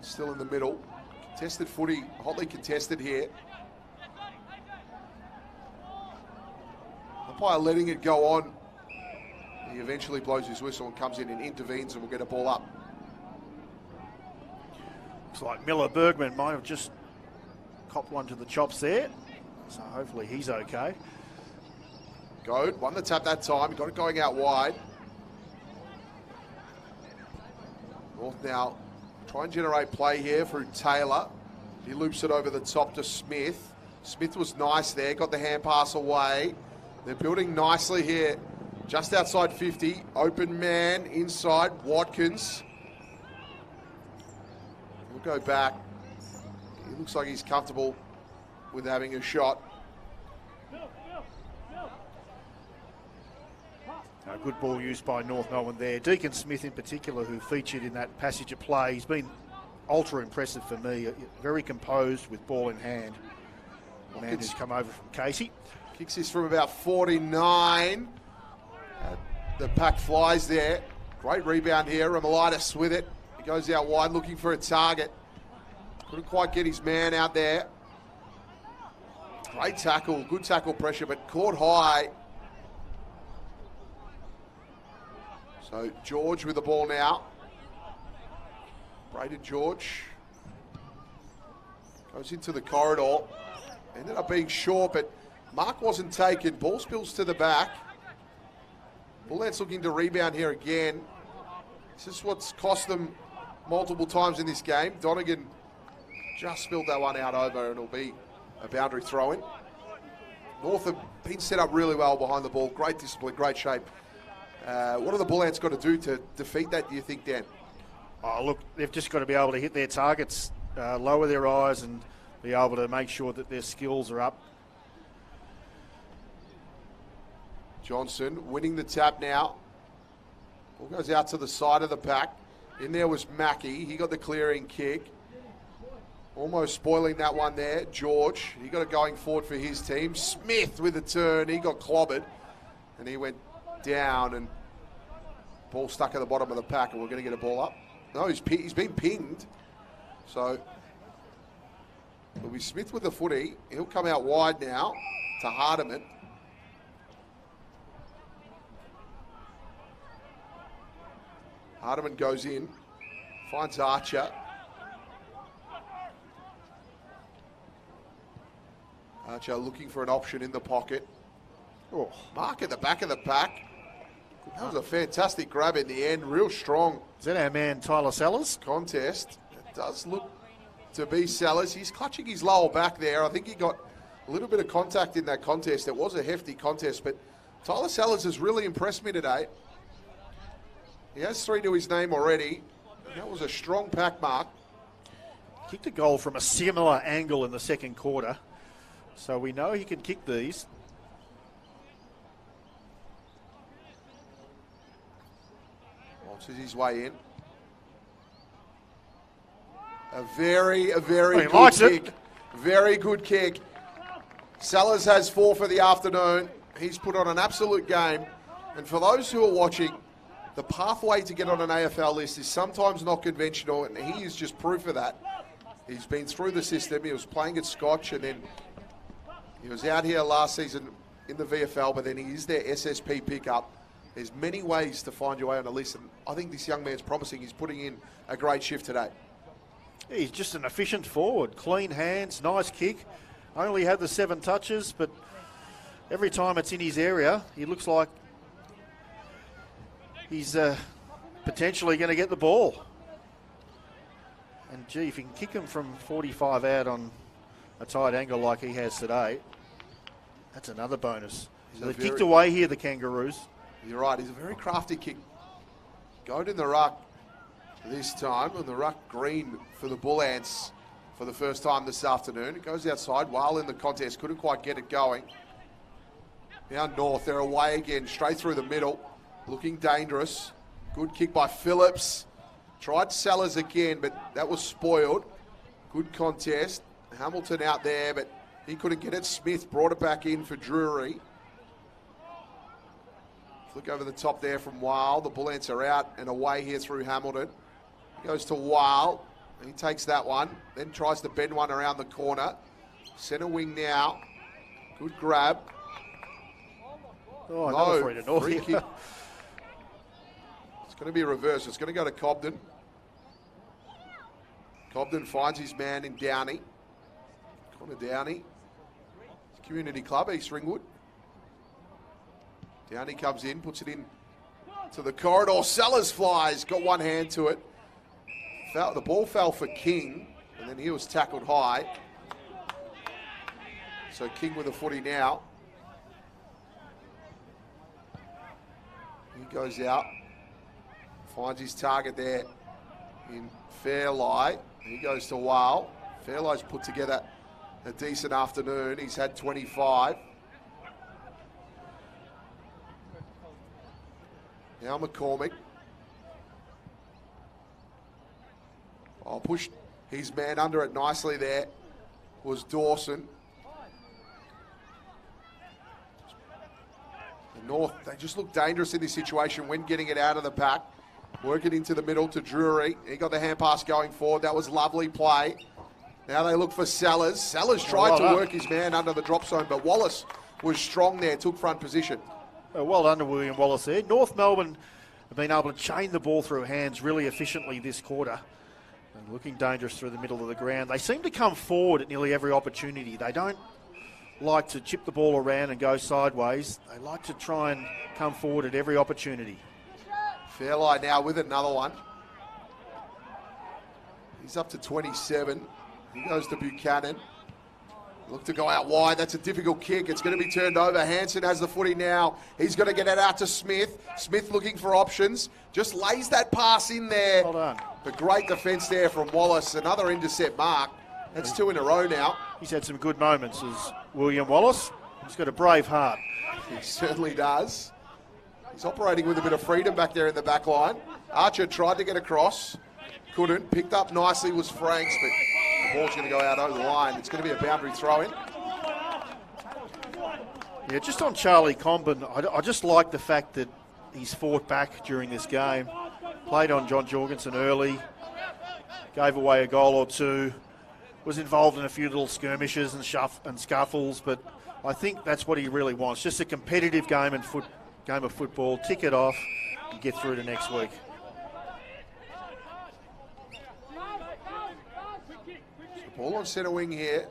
Still in the middle. Contested footy, hotly contested here. Umpire letting it go on. He eventually blows his whistle and comes in and intervenes and we'll get a ball up. Looks like Miller Bergman might have just copped one to the chops there. So hopefully he's okay. Goad won the tap that time. He got it going out wide. North now try and generate play here through Taylor. He loops it over the top to Smith. Smith was nice there, got the hand pass away. They're building nicely here Just outside 50. Open man inside. Watkins. We'll go back. He looks like he's comfortable with having a shot. A good ball used by North Melbourne there. Deacon Smith, in particular, who featured in that passage of play, he's been ultra impressive for me. Very composed with ball in hand. The man who's come over from Casey. Kicks this from about 49. Uh, the pack flies there. Great rebound here. Romuliotis with it. He goes out wide looking for a target. Couldn't quite get his man out there. Great tackle, good tackle pressure, but caught high. So George with the ball now. Brayden George goes into the corridor. Ended up being short, but Mark wasn't taken. Ball spills to the back. Bullets looking to rebound here again. This is what's cost them multiple times in this game. Donegan just spilled that one out over, and it'll be a boundary throw in. North have been set up really well behind the ball. Great discipline, great shape. Uh, what are the Bull Ants got to do to defeat that, do you think, Dan? Oh, look, they've just got to be able to hit their targets, uh, lower their eyes, and be able to make sure that their skills are up. Johnson winning the tap now. Ball goes out to the side of the pack. In there was Mackey. He got the clearing kick. Almost spoiling that one there. George, he got it going forward for his team. Smith with the turn. He got clobbered. And he went down and ball stuck at the bottom of the pack and we're going to get a ball up. No, he's, he's been pinged. So it'll be Smith with the footy. He'll come out wide now to Hardeman. Hardeman goes in, finds Archer. Archer looking for an option in the pocket. Oh, Mark at the back of the pack. That was a fantastic grab in the end, real strong. Is that our man Tyler Sellers? Contest. It does look to be Sellers. He's clutching his lower back there. I think he got a little bit of contact in that contest. It was a hefty contest, but Tyler Sellers has really impressed me today. He has three to his name already. That was a strong pack mark. Kicked a goal from a similar angle in the second quarter. So we know he can kick these. Launches his way in. A very, a very he good it. kick. Very good kick. Sellers has four for the afternoon. He's put on an absolute game. And for those who are watching, the pathway to get on an AFL list is sometimes not conventional, and he is just proof of that. He's been through the system. He was playing at Scotch, and then he was out here last season in the VFL, but then he is their SSP pickup. There's many ways to find your way on a list, and I think this young man's promising. He's putting in a great shift today. He's just an efficient forward, clean hands, nice kick. Only had the seven touches, but every time it's in his area, he looks like he's uh, potentially going to get the ball. And gee, if he can kick him from 45 out on a tight angle like he has today, that's another bonus. So they've kicked away here, the Kangaroos. You're right, he's a very crafty kick. Going in the ruck this time, on the ruck green for the Bull Ants for the first time this afternoon. It goes outside while in the contest, couldn't quite get it going. Now north, they're away again, straight through the middle, looking dangerous. Good kick by Phillips. Tried Sellers again, but that was spoiled. Good contest. Hamilton out there, but he couldn't get it. Smith brought it back in for Drury. Look over the top there from Weil. The Bull Ants are out and away here through Hamilton. Goes to Weil. He takes that one, then tries to bend one around the corner. Centre wing now. Good grab. Oh, no, free, to free kick. [LAUGHS] it's going to be a reverse. It's going to go to Comben. Comben finds his man in Downie. Connor Downie. Community Club, East Ringwood. Downie comes in, puts it in to the corridor. Sellers flies, got one hand to it. The ball fell for King, and then he was tackled high. So King with a footy now. He goes out, finds his target there in Fairley. He goes to Wale. Fairley's put together a decent afternoon. He's had 25. Now McCormick. Oh, I'll push his man under it nicely there. Was Dawson. The North, they just look dangerous in this situation when getting it out of the pack. Work it into the middle to Drury. He got the hand pass going forward. That was lovely play. Now they look for Sellers. Sellers tried well to work his man under the drop zone, but Wallace was strong there, took front position. Uh, well done to William Wallace there. North Melbourne have been able to chain the ball through hands really efficiently this quarter. And looking dangerous through the middle of the ground. They seem to come forward at nearly every opportunity. They don't like to chip the ball around and go sideways. They like to try and come forward at every opportunity. Fairley now with another one. He's up to 27. He goes to Buchanan. Look to go out wide. That's a difficult kick. It's going to be turned over. Hansen has the footy now. He's going to get it out to Smith. Smith looking for options. Just lays that pass in there. Well done. A great defence there from Wallace. Another intercept mark. That's two in a row now. He's had some good moments as William Wallace. He's got a brave heart. He certainly does. He's operating with a bit of freedom back there in the back line. Archer tried to get across, couldn't. Picked up nicely was Franks, but the ball's going to go out over the line. It's going to be a boundary throw in. Yeah, just on Charlie Comben, I, I just like the fact that he's fought back during this game. Played on John Jorgensen early, gave away a goal or two, was involved in a few little skirmishes and, shuff, and scuffles, but I think that's what he really wants. Just a competitive game and foot, game of football, tick it off and get through to next week. Ball on centre wing here.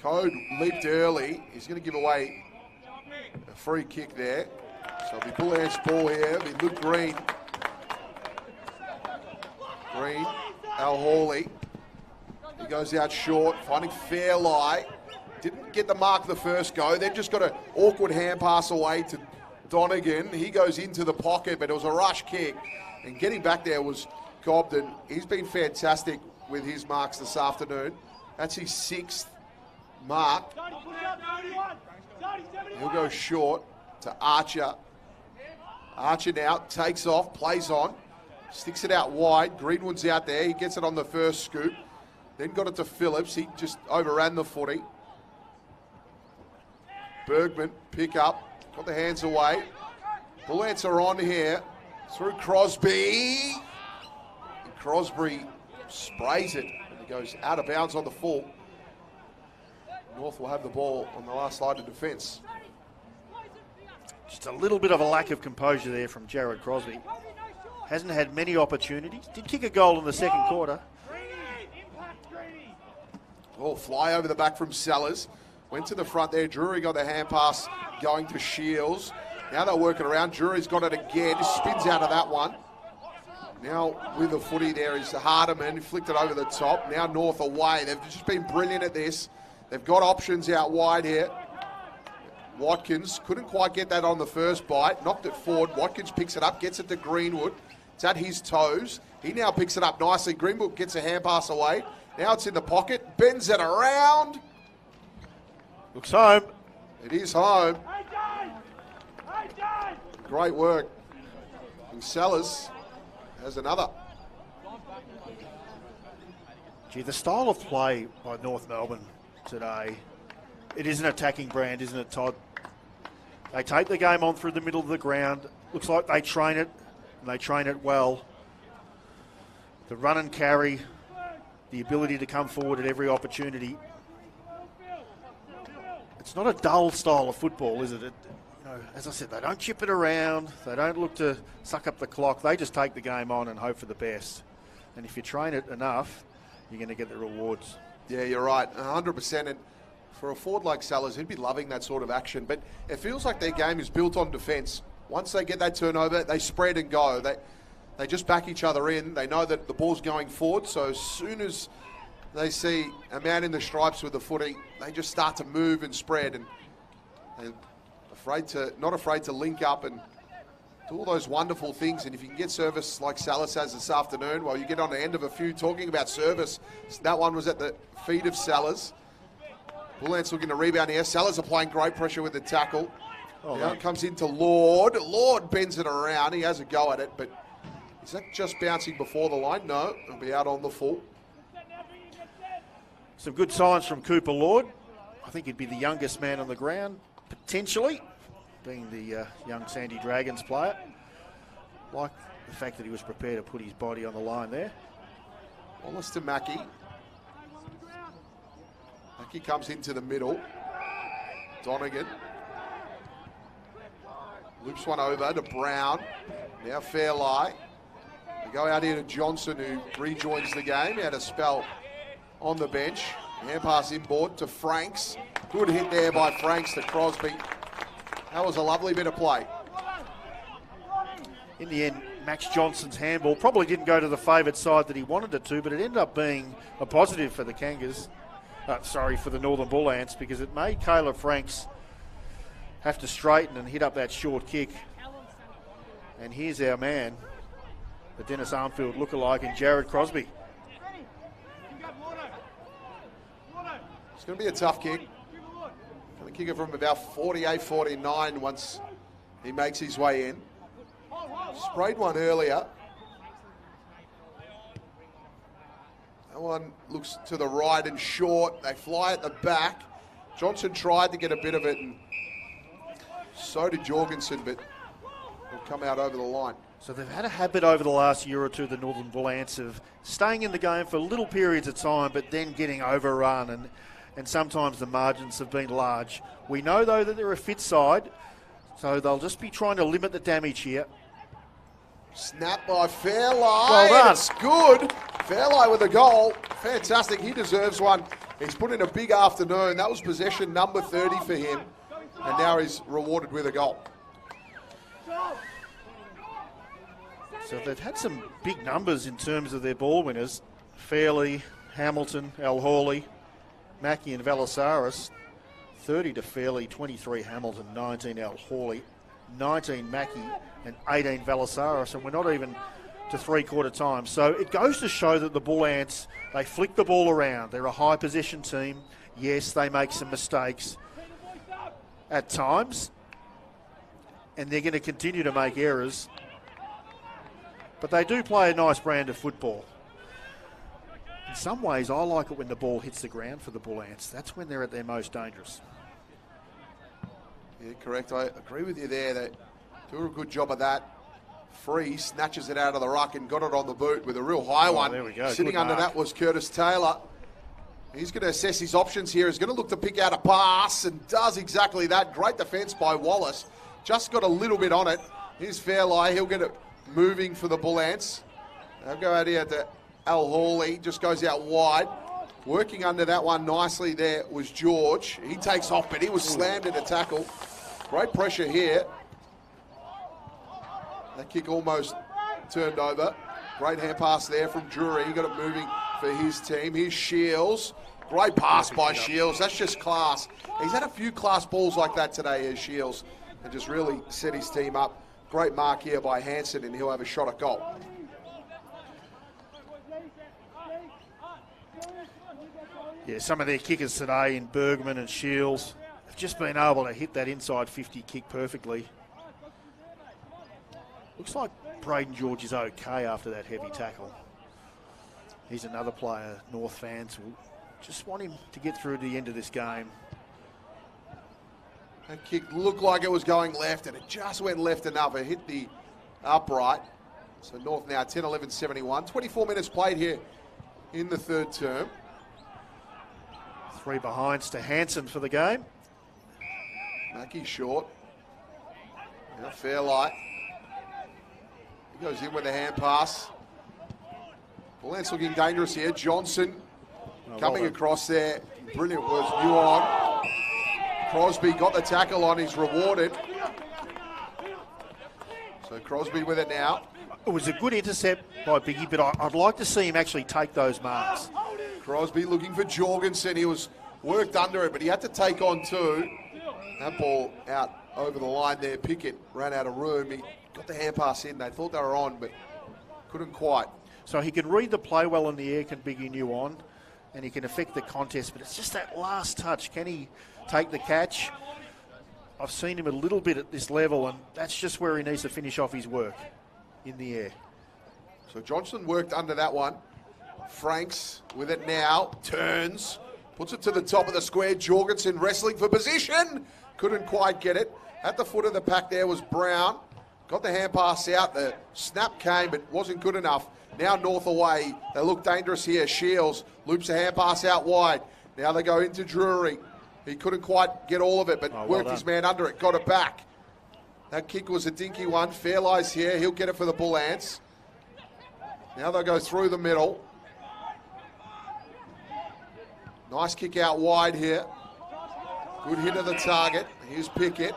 Goad leaped early. He's going to give away a free kick there. So it'll be Bullant's ball here. It'll be Luke Green. Green, Al Hawley. He goes out short, finding Fairley. Didn't get the mark the first go. Then just got an awkward hand pass away to Donegan. He goes into the pocket, but it was a rush kick. And getting back there was Comben. He's been fantastic with his marks this afternoon. That's his sixth mark. He'll go short to Archer. Archer now takes off, plays on, sticks it out wide. Greenwood's out there. He gets it on the first scoop. Then got it to Phillips. He just overran the footy. Bergman, pick up, got the hands away. Bullets are on here through Crosby. And Crosby sprays it and it goes out of bounds on the full. North will have the ball on the last line of defence. Just a little bit of a lack of composure there from Jared Crosby. Hasn't had many opportunities. Did kick a goal in the second quarter. Oh, fly over the back from Sellers. Went to the front there. Drury got the hand pass going to Shields. Now they're working around. Drury's got it again. Spins out of that one. Now with the footy there is Hardeman. Flicked it over the top. Now North away. They've just been brilliant at this. They've got options out wide here. Watkins couldn't quite get that on the first bite. Knocked it forward. Watkins picks it up, gets it to Greenwood. It's at his toes. He now picks it up nicely. Greenwood gets a hand pass away. Now it's in the pocket. Bends it around. Looks home. It is home. Great work. And Sellers has another. Gee, the style of play by North Melbourne today, it is an attacking brand, isn't it, Todd? They take the game on through the middle of the ground. Looks like they train it, and they train it well. The run and carry, the ability to come forward at every opportunity. It's not a dull style of football, is it? it you know, as I said, they don't chip it around. They don't look to suck up the clock. They just take the game on and hope for the best. And if you train it enough, you're going to get the rewards. Yeah, you're right. 100%. And for a forward like Sellers, he'd be loving that sort of action. But it feels like their game is built on defence. Once they get that turnover, they spread and go. They, they just back each other in. They know that the ball's going forward. So as soon as they see a man in the stripes with the footy, they just start to move and spread. And, and afraid to not afraid to link up and do all those wonderful things. And if you can get service like Sellers has this afternoon, well, you get on the end of a few talking about service. That one was at the feet of Sellers. Bull Ants looking to rebound here. Sellers applying great pressure with the tackle. Oh, now it comes into Lord. Lord bends it around. He has a go at it, but is that just bouncing before the line? No, it'll be out on the full. Some good signs from Cooper Lord. I think he'd be the youngest man on the ground, potentially, being the uh, young Sandy Dragons player. Like the fact that he was prepared to put his body on the line there. Wallace to Mackey. Mackey comes into the middle. Donegan. Loops one over to Brown. Now Fairley. They go out here to Johnson, who rejoins the game. He had a spell on the bench. Hand pass inboard to Franks. Good hit there by Franks to Crosby. That was a lovely bit of play. In the end, Max Johnson's handball probably didn't go to the favoured side that he wanted it to, but it ended up being a positive for the Kangas. Uh, sorry, for the Northern Bull Ants because it made Caleb Franks have to straighten and hit up that short kick. And here's our man, the Dennis Armfield lookalike, and Jared Crosby. Going to be a tough kick. Going to kick it from about 48 49 once he makes his way in. Sprayed one earlier. That one looks to the right and short. They fly at the back. Johnson tried to get a bit of it, and so did Jorgensen, but will come out over the line. So they've had a habit over the last year or two, the Northern Bull Ants, of staying in the game for little periods of time, but then getting overrun, and, and sometimes the margins have been large. We know, though, that they're a fit side, so they'll just be trying to limit the damage here. Snap by Fairley. Well done. It's good. Fairley with a goal. Fantastic. He deserves one. He's put in a big afternoon. That was possession number 30 for him. And now he's rewarded with a goal. So they've had some big numbers in terms of their ball winners. Fairley, Hamilton, Al Hawley, Mackey and Velissaris. 30 to Fairley, 23 Hamilton, 19 Al Hawley, 19 Mackey and 18 Velissaris. And we're not even to three quarter time. So it goes to show that the Bull Ants, they flick the ball around. They're a high position team. Yes, they make some mistakes at times. And they're going to continue to make errors. But they do play a nice brand of football. In some ways, I like it when the ball hits the ground for the Bull Ants. That's when they're at their most dangerous. Yeah, correct. I agree with you there. They do a good job of that. Free snatches it out of the ruck and got it on the boot with a real high Oh, one. there we go. Sitting Good under mark. that was Curtis Taylor. He's going to assess his options here. He's going to look to pick out a pass and does exactly that. Great defence by Wallace. Just got a little bit on it. Here's Fairley. He'll get it moving for the Bull Ants. They'll go out here to Al Hawley. Just goes out wide. Working under that one nicely there was George. He takes off, but he was slammed in a tackle. Great pressure here. That kick almost turned over. Great hand pass there from Drury. He got it moving for his team. Here's Shields. Great pass by Shields. That's just class. He's had a few class balls like that today, as Shields, and just really set his team up. Great mark here by Hansen, and he'll have a shot at goal. Yeah, some of their kickers today in Bergman and Shields have just been able to hit that inside 50 kick perfectly. Looks like Brayden George is okay after that heavy tackle. He's another player North fans will just want him to get through to the end of this game. That kick looked like it was going left, and it just went left enough. It hit the upright. So North now 10 11 71. 24 minutes played here in the third term. Three behinds to Hansen for the game. Mackey short. Now Fairley. He goes in with a hand pass. Bullants looking dangerous here. Johnson oh, well coming done. across there. Brilliant was Nyuon. Crosby got the tackle on. He's rewarded. So Crosby with it now. It was a good intercept by Biggie, but I, I'd like to see him actually take those marks. Crosby looking for Jorgensen. He was worked under it, but he had to take on two. That ball out over the line there. Pickett ran out of room. He got the hand pass in. They thought they were on, but couldn't quite. So he can read the play well in the air, can Biggie Nyuon, and he can affect the contest. But it's just that last touch. Can he take the catch? I've seen him a little bit at this level, and that's just where he needs to finish off his work in the air. So Johnson worked under that one. Franks with it now, turns, puts it to the top of the square. Jorgensen wrestling for position, couldn't quite get it. At the foot of the pack there was Brown. Got the hand pass out. The snap came, but wasn't good enough. Now North away. They look dangerous here. Shields loops a hand pass out wide. Now they go into Drury. He couldn't quite get all of it, but Oh, well worked done. his man under it. Got it back. That kick was a dinky one. Fairley's here. He'll get it for the Bull Ants. Now they'll go through the middle. Nice kick out wide here. Good hit of the target. Here's Pickett.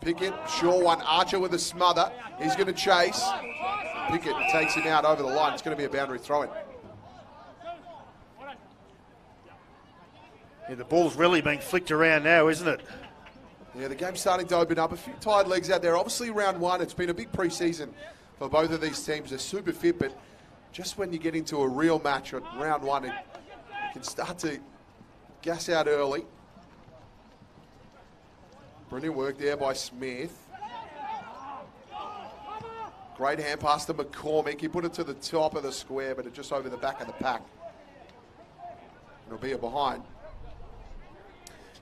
Pickett, sure one. Archer with a smother. He's going to chase. Pickett takes him out over the line. It's going to be a boundary throw in. Yeah, the ball's really being flicked around now, isn't it? Yeah, the game's starting to open up. A few tired legs out there. Obviously, round one, it's been a big preseason for both of these teams. They're super fit, but just when you get into a real match at round one, it, it can start to gas out early. Brilliant work there by Smith. Great hand pass to McCormick. He put it to the top of the square, but it just over the back of the pack. It'll be a behind.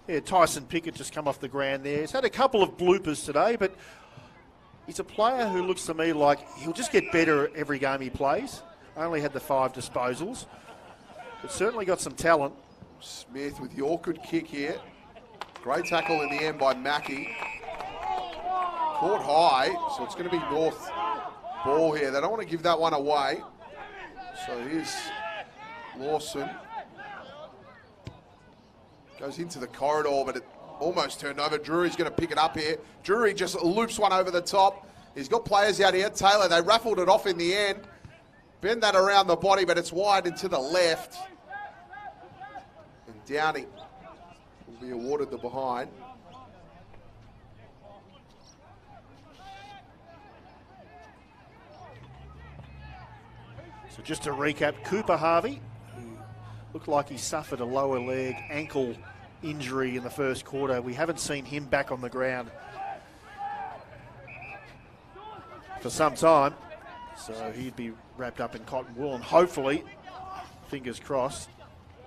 Yeah, Tyson Pickett just come off the ground there. He's had a couple of bloopers today, but he's a player who looks to me like he'll just get better every game he plays. Only had the five disposals, but certainly got some talent. Smith with the awkward kick here. Great tackle in the end by Mackey. Caught high, so it's going to be North ball here. They don't want to give that one away. So here's Lawson. Goes into the corridor, but it almost turned over. Drury's going to pick it up here. Drury just loops one over the top. He's got players out here. Taylor, they raffled it off in the end. Bend that around the body, but it's wide and to the left. And Downie will be awarded the behind. So just to recap, Cooper Harvey, looked like he suffered a lower leg ankle injury in the first quarter. We haven't seen him back on the ground for some time. So he'd be wrapped up in cotton wool and hopefully, fingers crossed,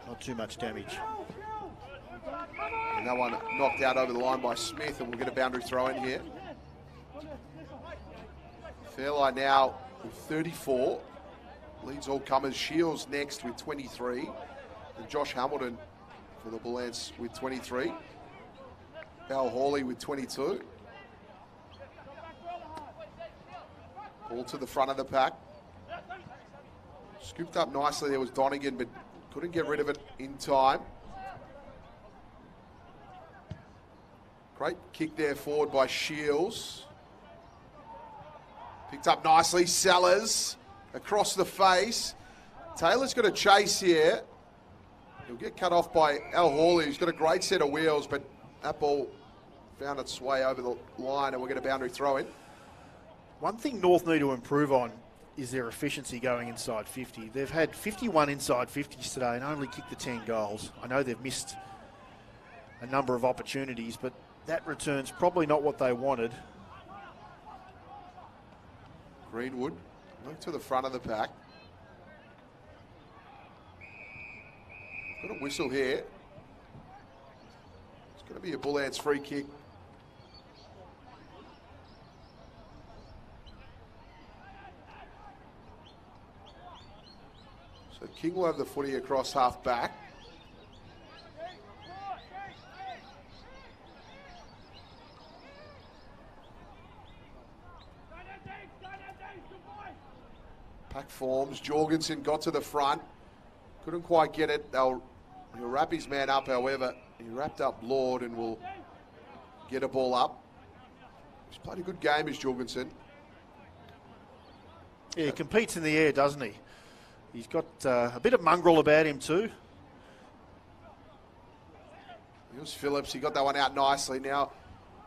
not too much damage. And that one knocked out over the line by Smith, and we'll get a boundary throw in here. Fairley now with 34. Leads all comers. Shields next with 23. And Josh Hamilton for the Bull Ants with 23. Al Hawley with 22. Ball to the front of the pack. Scooped up nicely there was Donegan, but couldn't get rid of it in time. Great kick there forward by Shields. Picked up nicely. Sellers across the face. Taylor's got a chase here. He'll get cut off by Al Hawley, who's got a great set of wheels, but that ball found its way over the line, and we'll get a boundary throw in. One thing North need to improve on is their efficiency going inside 50. They've had 51 inside 50s today and only kicked the 10 goals. I know they've missed a number of opportunities, but that return's probably not what they wanted. Greenwood, look to the front of the pack. Got a whistle here. It's going to be a Bull Ants free kick. So King will have the footy across half back. Pack forms. Jorgensen got to the front. Couldn't quite get it. They'll he'll wrap his man up, however. He wrapped up Lord and will get a ball up. He's played a good game, is Jorgensen. Yeah, he competes in the air, doesn't he? He's got uh, a bit of mongrel about him too. Here's Phillips. He got that one out nicely. Now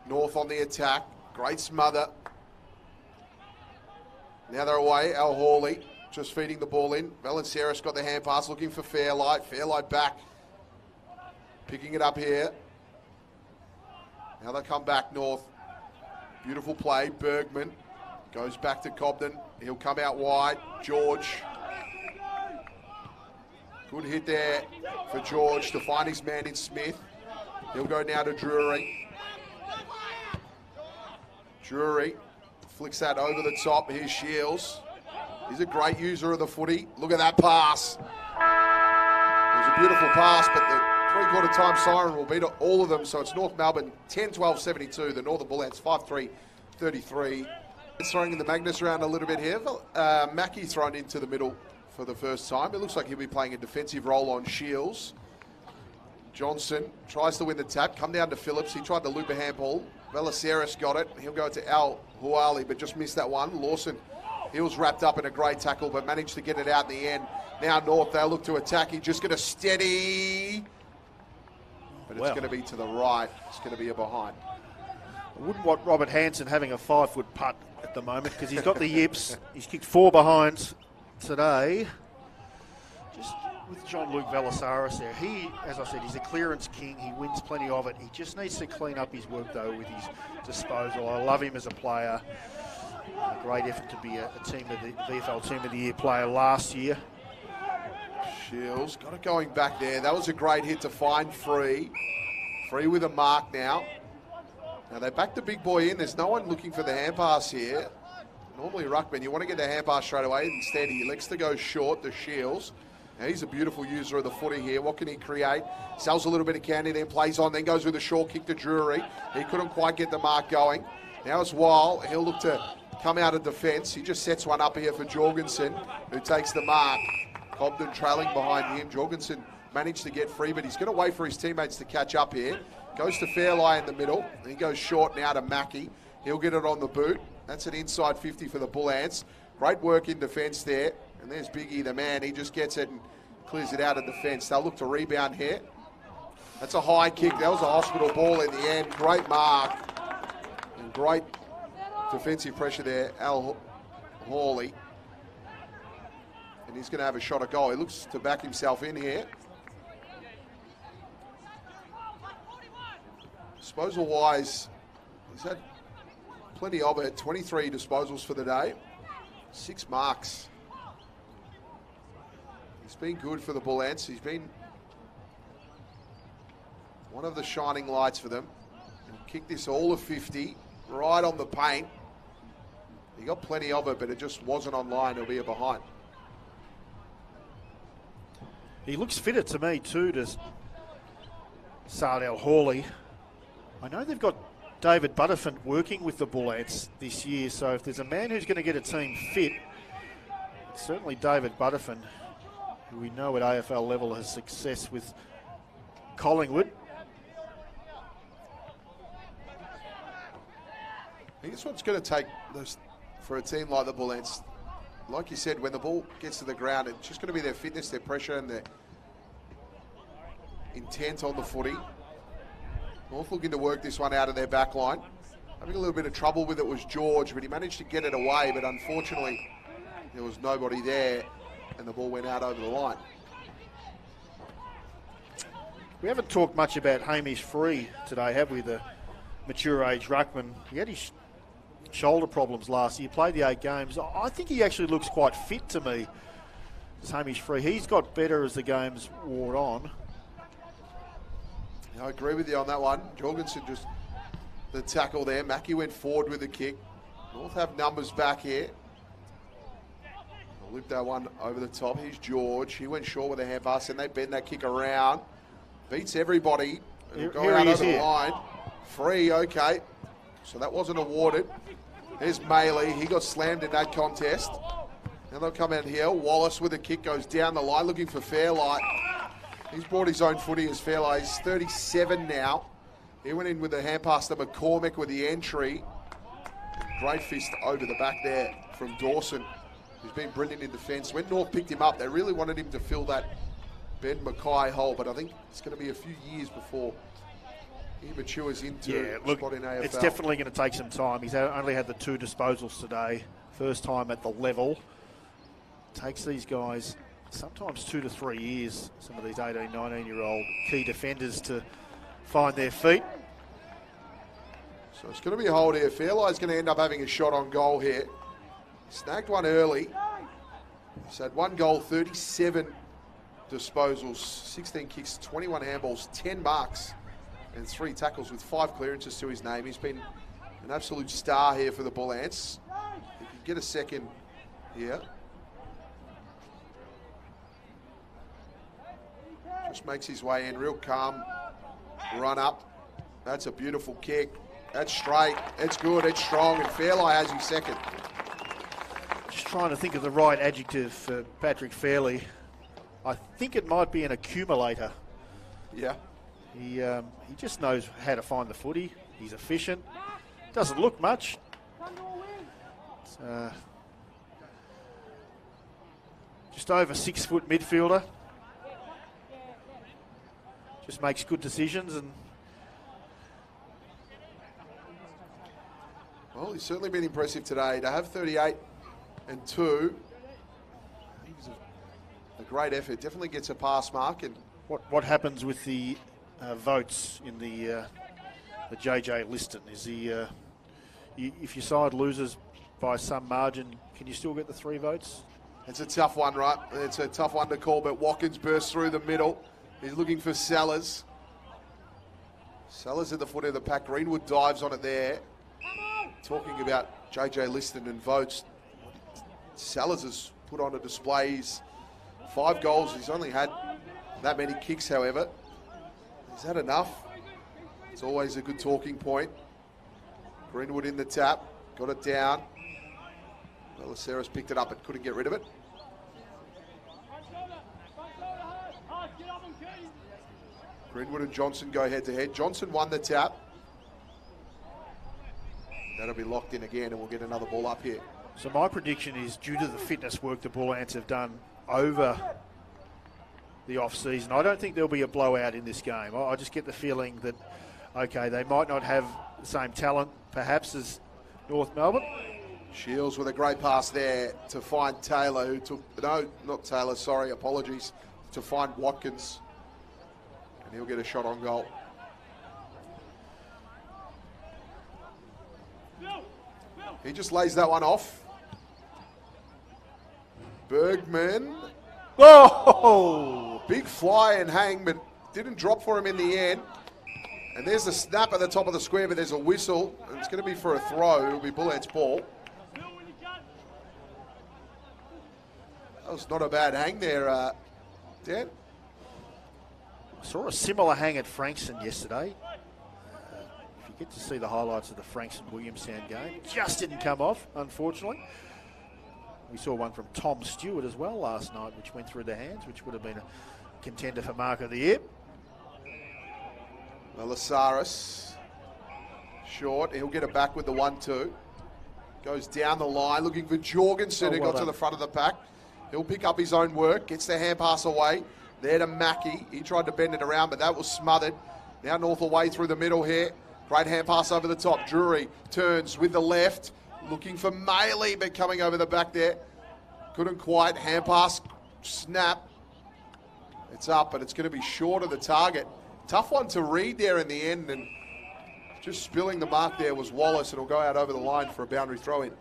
North on the attack. Great smother. Now they're away. Al Hawley just feeding the ball in. Velissaris got the hand pass looking for Fairley. Fairley back. Picking it up here. Now they come back north. Beautiful play. Bergman goes back to Comben. He'll come out wide. George. Good hit there for George to find his man in Smith. He'll go now to Drury. Drury flicks that over the top. Here's Shields. He's a great user of the footy. Look at that pass. It was a beautiful pass, but the three-quarter time siren will be to all of them. So it's North Melbourne 10-12-72. The Northern Bullants 5-3-33. It's throwing in the Magnus around a little bit here. Uh, Mackey thrown into the middle for the first time. It looks like he'll be playing a defensive role on Shields. Johnson tries to win the tap. Come down to Phillips. He tried to loop a handball. Velissaris got it. He'll go to Al Huali, but just missed that one. Lawson, he was wrapped up in a great tackle, but managed to get it out in the end. Now North, they'll look to attack. He's just going to steady. But it's going to be to the right. It's going to be a behind. I wouldn't want Robert Hansen having a five-foot putt at the moment because he's got the yips. [LAUGHS] He's kicked four behinds today. Just with John Luke Velissaris there, he, as I said, he's a clearance king. He wins plenty of it. He just needs to clean up his work though with his disposal. I love him as a player. A great effort to be a, a team of the VFL Team of the Year player last year. Shields got it going back there. That was a great hit to find free. Free with a mark now. Now they back the big boy in. There's no one looking for the hand pass here. Normally Ruckman, you want to get the hand pass straight away. Instead, he elects to go short the Shields. Now he's a beautiful user of the footy here. What can he create? Sells a little bit of candy, then plays on, then goes with a short kick to Drury. He couldn't quite get the mark going. Now it's Weil. He'll look to come out of defence. He just sets one up here for Jorgensen, who takes the mark. Comben trailing behind him. Jorgensen managed to get free, but he's going to wait for his teammates to catch up here. Goes to Fairley in the middle. He goes short now to Mackey. He'll get it on the boot. That's an inside 50 for the Bull Ants. Great work in defence there. And there's Biggie, the man. He just gets it and clears it out of defence. They'll look to rebound here. That's a high kick. That was a hospital ball in the end. Great mark. And great defensive pressure there. Al Hawley. And he's going to have a shot at goal. He looks to back himself in here. Disposal wise, he's had plenty of it. 23 disposals for the day, six marks. He's been good for the Bull Ants. He's been one of the shining lights for them. And kicked this all of 50, right on the paint. He got plenty of it, but it just wasn't online. It'll be a behind. He looks fitter to me too to Sardell Hawley. I know they've got David Buttifant working with the Bull Ants this year, so if there's a man who's going to get a team fit, it's certainly David Buttifant, who we know at AFL level has success with Collingwood. I guess what's going to take those, for a team like the Bull Ants. Like you said, when the ball gets to the ground, it's just going to be their fitness, their pressure, and their intent on the footy. North looking to work this one out of their back line. Having a little bit of trouble with it was George, but he managed to get it away, but unfortunately there was nobody there and the ball went out over the line. We haven't talked much about Hamish Free today, have we? The mature age ruckman. He had his shoulder problems last year, played the eight games. I think he actually looks quite fit to me. Hamish Free. He's got better as the games wore on. I agree with you on that one. Jorgensen just the tackle there. Mackey went forward with the kick. North have numbers back here. Loop that one over the top. Here's George. He went short with a hand pass, and they bend that kick around. Beats everybody. Here, go here out over the here. line. Free, okay. So that wasn't awarded. There's Maley. He got slammed in that contest. Now they'll come out here. Wallace with a kick goes down the line looking for Fairley. He's brought his own footy as Fairley. He's 37 now. He went in with a hand pass to McCormick with the entry. Great fist over the back there from Dawson, He's been brilliant in defence. When North picked him up, they really wanted him to fill that Ben McKay hole, but I think it's going to be a few years before he matures into Yeah, look, spot in AFL. it's definitely going to take some time. He's only had the two disposals today. First time at the level. Takes these guys sometimes two to three years, some of these 18, 19 year old key defenders to find their feet. So it's going to be a hold here. Fairley's going to end up having a shot on goal here. Snagged one early. He's had one goal, 37 disposals, 16 kicks, 21 handballs, 10 marks, and three tackles with five clearances to his name. He's been an absolute star here for the Bull Ants. He can get a second here. Just makes his way in, real calm run up. That's a beautiful kick. That's straight. It's good. It's strong. And Fairley has his second. Just trying to think of the right adjective for Patrick Fairley. I think it might be an accumulator. Yeah. He um, he just knows how to find the footy. He's efficient. Doesn't look much. Uh, just over six foot midfielder. Just makes good decisions and Well, he's certainly been impressive today. To have 38 and 2, I think it's a, a great effort. Definitely gets a pass mark. And what what happens with the uh, votes in the uh, the JJ Liston? Is he uh, you, if your side loses by some margin, can you still get the three votes? it's a tough one, right? It's a tough one to call, but Watkins bursts through the middle. He's looking for Sellers. Sellers at the foot of the pack. Greenwood dives on it there. Talking about JJ Liston and votes. Sellers has put on a display. He's five goals. He's only had that many kicks, however. Is that enough? It's always a good talking point. Greenwood in the tap. Got it down. Velissaris picked it up but couldn't get rid of it. Greenwood and Johnson go head to head. Johnson won the tap. That'll be locked in again, and we'll get another ball up here. So my prediction is due to the fitness work the Bull Ants have done over the off season, I don't think there'll be a blowout in this game. I I just get the feeling that okay, they might not have the same talent perhaps as North Melbourne. Shields with a great pass there to find Taylor, who took no, not Taylor. Sorry, apologies. To find Watkins, and he'll get a shot on goal. He just lays that one off. Bergman, [LAUGHS] Oh! Big fly and hang, but didn't drop for him in the end. And there's a snap at the top of the square, but there's a whistle. And it's going to be for a throw. It'll be Bullet's ball. That was not a bad hang there, uh, Dan. I saw a similar hang at Frankston yesterday. Uh, if you get to see the highlights of the Frankston Williamstown game, just didn't come off, unfortunately. We saw one from Tom Stewart as well last night, which went through the hands, which would have been a contender for Mark of the Year. Velissaris. Short. He'll get it back with the 1 2. Goes down the line looking for Jorgensen, Oh, who got to the front of the pack. He'll pick up his own work. Gets the hand pass away. There to Mackey. He tried to bend it around, but that was smothered. Now North away through the middle here. Great hand pass over the top. Drury turns with the left. Looking for Maley, but coming over the back there. Couldn't quite. Hand pass. Snap. It's up, but it's going to be short of the target. Tough one to read there in the end, and just spilling the mark there was Wallace, it'll go out over the line for a boundary throw in.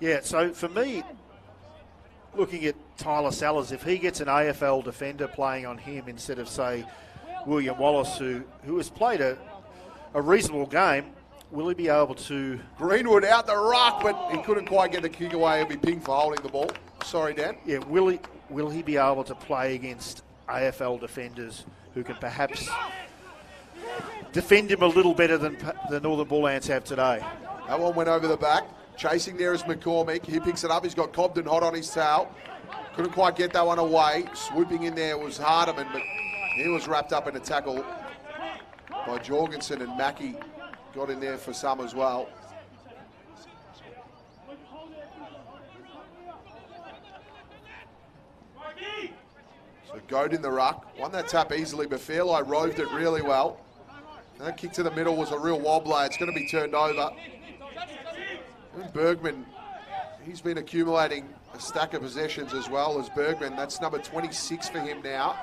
Yeah, so for me, looking at Tyler Sellers, if he gets an AFL defender playing on him instead of, say, William Wallace, who, who has played a, a reasonable game, will he be able to Greenwood out the ruck, but he couldn't quite get the kick away. He'll be pinged for holding the ball. Sorry, Dan. Yeah, will he will he be able to play against AFL defenders who can perhaps defend him a little better than the Northern Bull Ants have today? That one went over the back. Chasing there is McCormick. He picks it up. He's got Comben hot on his tail. Couldn't quite get that one away. Swooping in there was Hardeman, but he was wrapped up in a tackle by Jorgensen and Mackey got in there for some as well. So Goad in the ruck. Won that tap easily, but Fairley roved it really well. That kick to the middle was a real wobbler. It's going to be turned over. And Bergman, he's been accumulating a stack of possessions as well as Bergman. That's number 26 for him now.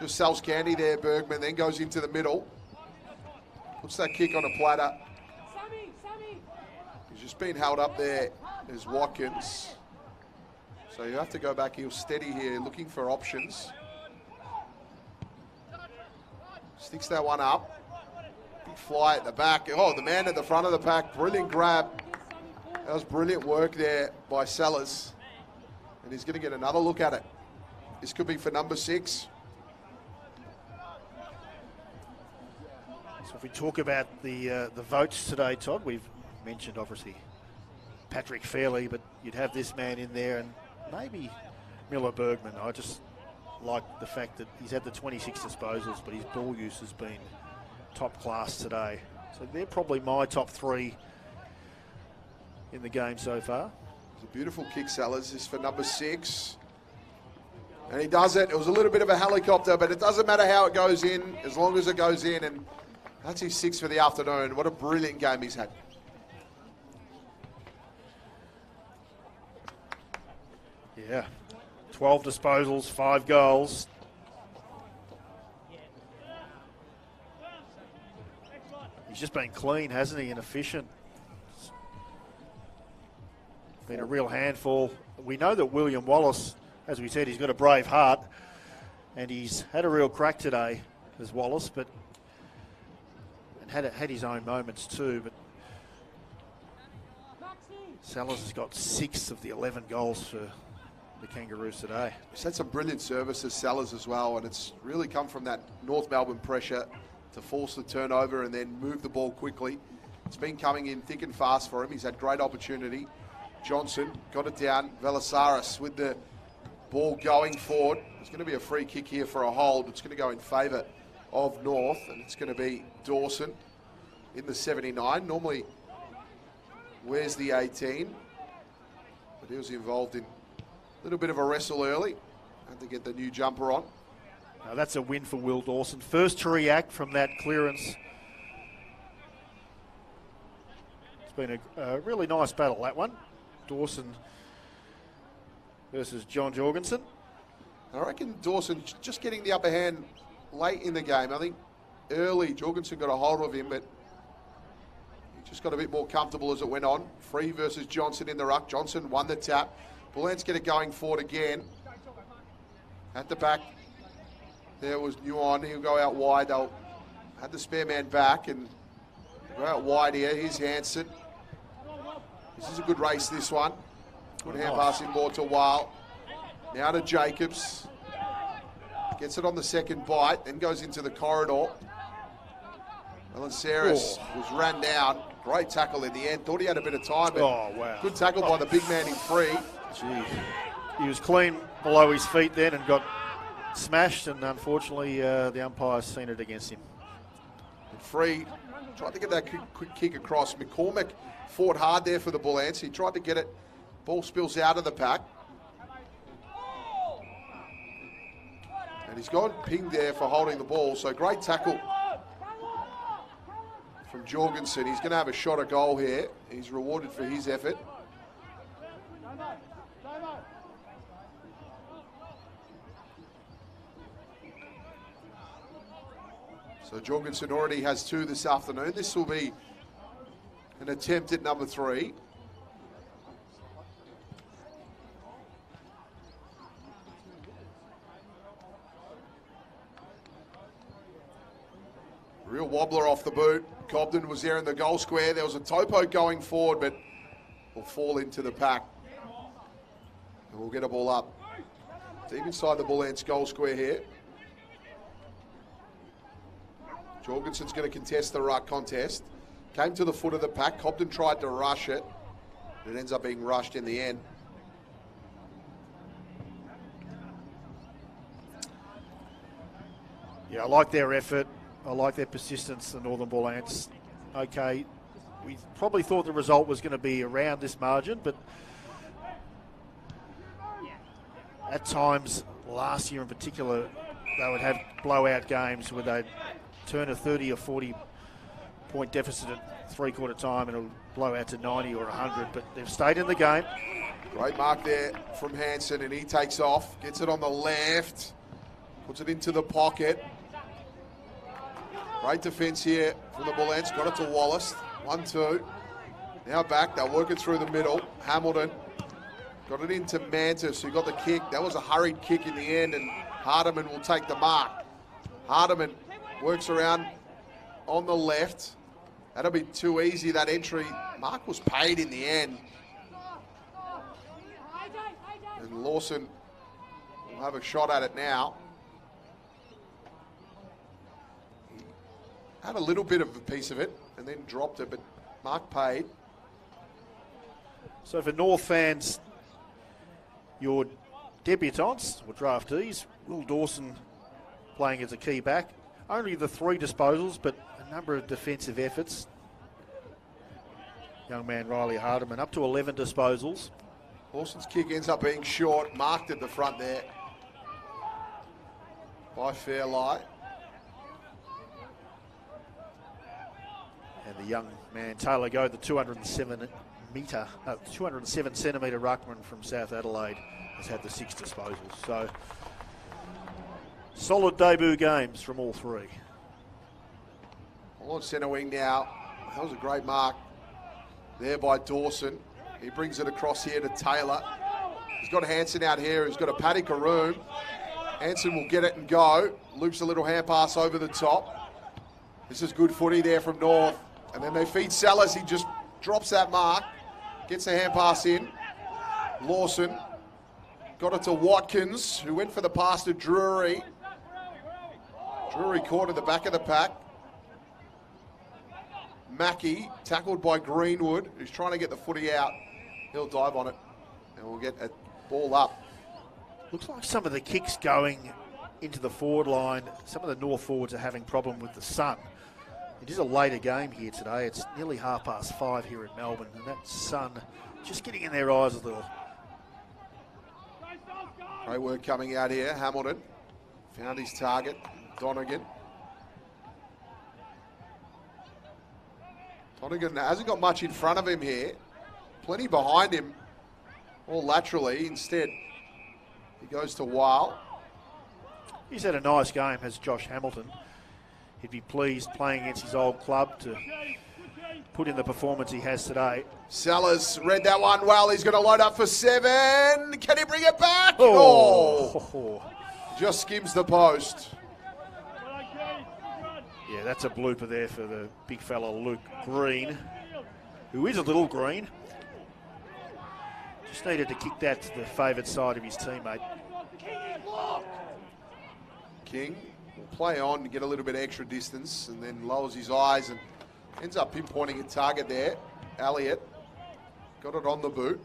Just sells candy there, Bergman, then goes into the middle. Puts that kick on a platter. He's just been held up there as Watkins. So you have to go back. He'll steady here, looking for options. Sticks that one up. Big fly at the back. Oh, the man at the front of the pack. Brilliant grab. That was brilliant work there by Sellers. And he's going to get another look at it. This could be for number six. So if we talk about the uh, the votes today, Todd, we've mentioned obviously Patrick Fairley, but you'd have this man in there and maybe Miller Bergman. I just like the fact that he's had the 26 disposals, but his ball use has been top class today. So they're probably my top three in the game so far. It's a beautiful kick, Sellers. This is for number six. And he does it. It was a little bit of a helicopter, but it doesn't matter how it goes in, as long as it goes in. And that's his six for the afternoon. What a brilliant game he's had. Yeah. 12 disposals, five goals. He's just been clean, hasn't he, and efficient. Been a real handful. We know that William Wallace, as we said, he's got a brave heart, and he's had a real crack today as Wallace, but and had had his own moments too. But Sellers has got six of the 11 goals for the Kangaroos today. He's had some brilliant services, Sellers as well, and it's really come from that North Melbourne pressure to force the turnover and then move the ball quickly. It's been coming in thick and fast for him. He's had great opportunity. Johnson got it down. Velissaris with the ball going forward. It's going to be a free kick here for a hold. It's going to go in favour of North, and it's going to be Dawson in the 79. Normally, where's the 18? But he was involved in little bit of a wrestle early. Had to get the new jumper on. Now that's a win for Will Dawson. First to react from that clearance. It's been a, a really nice battle, that one. Dawson versus John Jorgensen. I reckon Dawson just getting the upper hand late in the game. I think early Jorgensen got a hold of him, but he just got a bit more comfortable as it went on. Free versus Johnson in the ruck. Johnson won the tap. Bullants get it going forward again. At the back, there was Nyuon. He'll go out wide. They'll have the spare man back and go out wide here. Here's Hansen. This is a good race, this one. Good hand pass in board to Weil. Now to Jacobs. Gets it on the second bite, then goes into the corridor. Saris oh. was ran down. Great tackle in the end. Thought he had a bit of time, but oh, wow. good tackle by the big man in free. Gee. He was clean below his feet then and got smashed, and unfortunately, uh, the umpire's seen it against him. And free tried to get that quick, kick across. McCormick fought hard there for the Bull Ants. He tried to get it. Ball spills out of the pack. And he's gone pinged there for holding the ball. So great tackle from Jorgensen. He's going to have a shot at goal here. He's rewarded for his effort. So Jorgensen already has two this afternoon. This will be an attempt at number three. Real wobbler off the boot. Comben was there in the goal square. There was a topo going forward, but will fall into the pack. And we'll get a ball up. Deep inside the Bull Ants goal square here. Jorgensen's going to contest the ruck contest. Came to the foot of the pack. Comben tried to rush it. It ends up being rushed in the end. Yeah, I like their effort. I like their persistence, the Northern Bull Ants. Okay, we probably thought the result was going to be around this margin, but at times, last year in particular, they would have blowout games where they'd turn a 30 or 40 point deficit at three quarter time and it'll blow out to 90 or 100, but they've stayed in the game. Great mark there from Hansen, and he takes off, gets it on the left, puts it into the pocket. Great defence here from the Bullants. Got it to Wallace. One, two. Now back. They're working through the middle. Hamilton got it into Mantis, who got the kick. That was a hurried kick in the end, and Hardeman will take the mark. Hardeman works around on the left. That'll be too easy, that entry. Mark was paid in the end. And Lawson will have a shot at it now. He had a little bit of a piece of it and then dropped it, but Mark paid. So for North fans, your debutants or draftees, Will Dawson playing as a key back. Only the three disposals, but a number of defensive efforts. Young man Riley Hardeman up to 11 disposals. Lawson's kick ends up being short, marked at the front there by Fairley. And the young man Taylor Goad, the 207 metre, uh, 207 centimetre ruckman from South Adelaide, has had the six disposals. So solid debut games from all three. On centre wing now. That was a great mark there by Dawson. He brings it across here to Taylor. He's got Hansen out here. He's got a paddock of room. Hansen will get it and go. Loops a little hand pass over the top. This is good footy there from North. And then they feed Sellers. He just drops that mark. Gets a hand pass in. Lawson got it to Watkins, who went for the pass to Drury. Drury caught in the back of the pack. Mackey, tackled by Greenwood, who's trying to get the footy out. He'll dive on it, and we'll get a ball up. Looks like some of the kicks going into the forward line, some of the North forwards are having problem with the sun. It is a later game here today. It's nearly half past five here in Melbourne, and that sun just getting in their eyes a little. Great work coming out here. Hamilton found his target. Donegan. Donegan hasn't got much in front of him here. Plenty behind him, all laterally. Instead, he goes to Weil. He's had a nice game, has Josh Hamilton. He'd be pleased playing against his old club to put in the performance he has today. Sellers read that one well. He's going to load up for seven. Can he bring it back? Oh. oh. Just skims the post. Yeah, that's a blooper there for the big fella Luke Green, who is a little green. Just needed to kick that to the favoured side of his teammate. King will play on to get a little bit extra distance and then lowers his eyes and ends up pinpointing a target there. Elliott got it on the boot.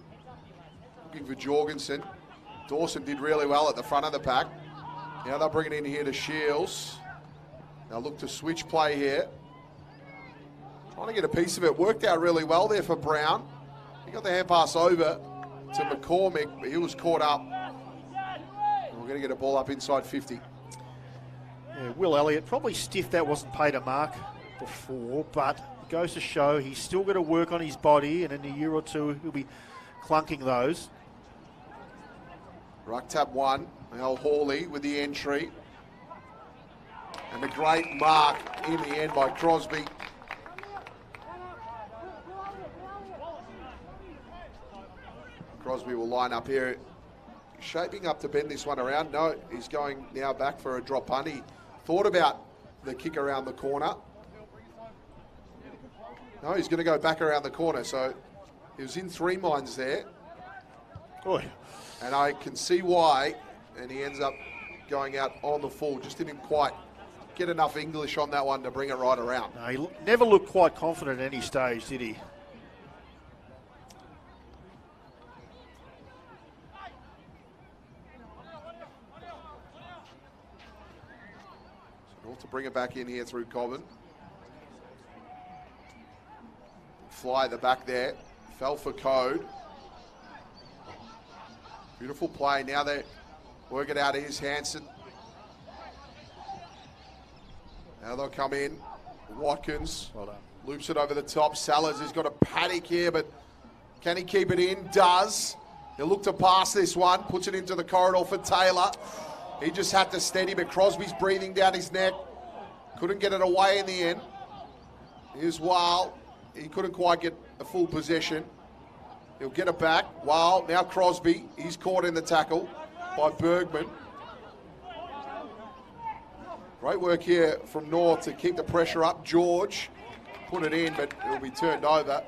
Looking for Jorgensen. Dawson did really well at the front of the pack. Now they'll bring it in here to Shields. They'll look to switch play here. Trying to get a piece of it. Worked out really well there for Brown. He got the hand pass over to McCormick, but he was caught up. we're going to get a ball up inside 50. Yeah, Will Elliott probably stiff that wasn't paid a mark before, but it goes to show he's still got to work on his body, and in a year or two he'll be clunking those. Ruck tap one. Al Hawley with the entry. And a great mark in the end by Crosby. Crosby will line up here. Shaping up to bend this one around. No, he's going now back for a drop punt. He thought about the kick around the corner. No, he's going to go back around the corner. So he was in three minds there. Boy. And I can see why. And he ends up going out on the full. Just didn't quite get enough English on that one to bring it right around. No, he never looked quite confident at any stage, did he? So to bring it back in here through Comben. Fly the back there. Fell for code. Beautiful play. Now they're Work it out is Hanson. Now they'll come in. Watkins Well loops it over the top. Sellers has got a panic here, but can he keep it in? Does. He'll look to pass this one, puts it into the corridor for Taylor. He just had to steady, but Crosby's breathing down his neck. Couldn't get it away in the end. Here's Weil. He couldn't quite get a full possession. He'll get it back. Weil, now Crosby. He's caught in the tackle by Bergman. Great work here from North to keep the pressure up. George put it in, but it'll be turned over.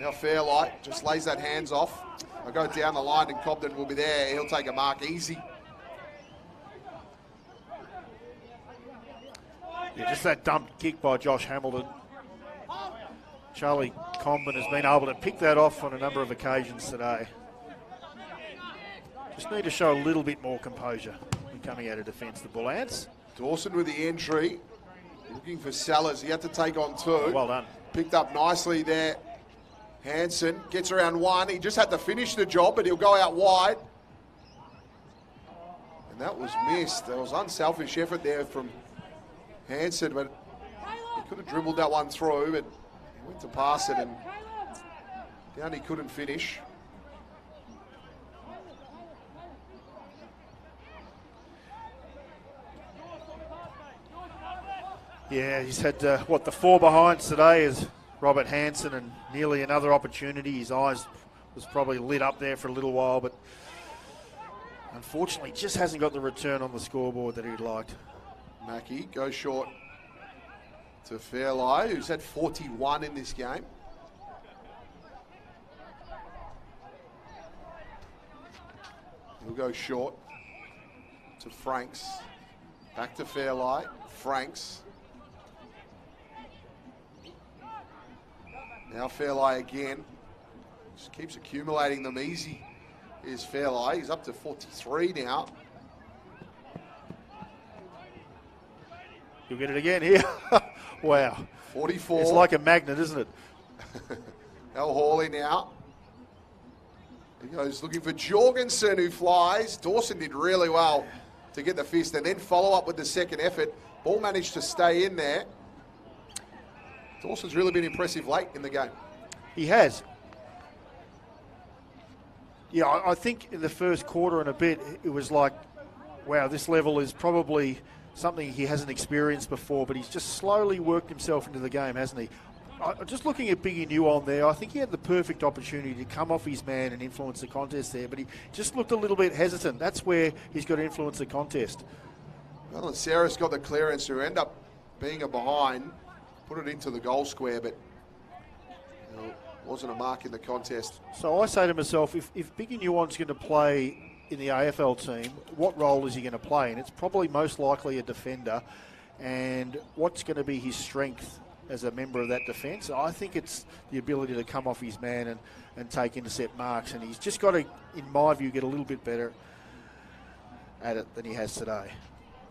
Now Fairley just lays that hands off. I go down the line and Comben will be there. He'll take a mark easy. Yeah, just that dumped kick by Josh Hamilton. Charlie Comben has been able to pick that off on a number of occasions today. Just need to show a little bit more composure when coming out of defence, the Bull Ants. Dawson with the entry. Looking for Sellers. He had to take on two. Oh, well done. Picked up nicely there. Hansen gets around one. He just had to finish the job, but he'll go out wide. And that was missed. There was unselfish effort there from Hansen, but he could have dribbled that one through, but he went to pass it and down he couldn't finish. Yeah, he's had, uh, what, the four behinds today is Robert Hansen and nearly another opportunity. His eyes was probably lit up there for a little while, but unfortunately just hasn't got the return on the scoreboard that he'd liked. Mackey goes short to Fairley, who's had 41 in this game. He'll go short to Franks. Back to Fairley. Franks. Now Fairley again. Just keeps accumulating them easy. Is Fairley. He's up to 43 now. You'll get it again here. [LAUGHS] wow. 44. It's like a magnet, isn't it? [LAUGHS] Al Hawley now. He goes looking for Jorgensen, who flies. Dawson did really well to get the fist and then follow up with the second effort. Ball managed to stay in there. Dawson's really been impressive late in the game. He has. Yeah, I, I think in the first quarter and a bit, it was like, wow, this level is probably something he hasn't experienced before, but he's just slowly worked himself into the game, hasn't he? I, just looking at Biggie Nyuon there, I think he had the perfect opportunity to come off his man and influence the contest there, but he just looked a little bit hesitant. That's where he's got to influence the contest. Well, and Sarah's got the clearance to end up being a behind, put it into the goal square, but you know, wasn't a mark in the contest. So I say to myself, if, if Biggie Nyuon's going to play in the AFL team, what role is he going to play? And it's probably most likely a defender. And what's going to be his strength as a member of that defence? I think it's the ability to come off his man and, and take intercept marks. And he's just got to, in my view, get a little bit better at it than he has today.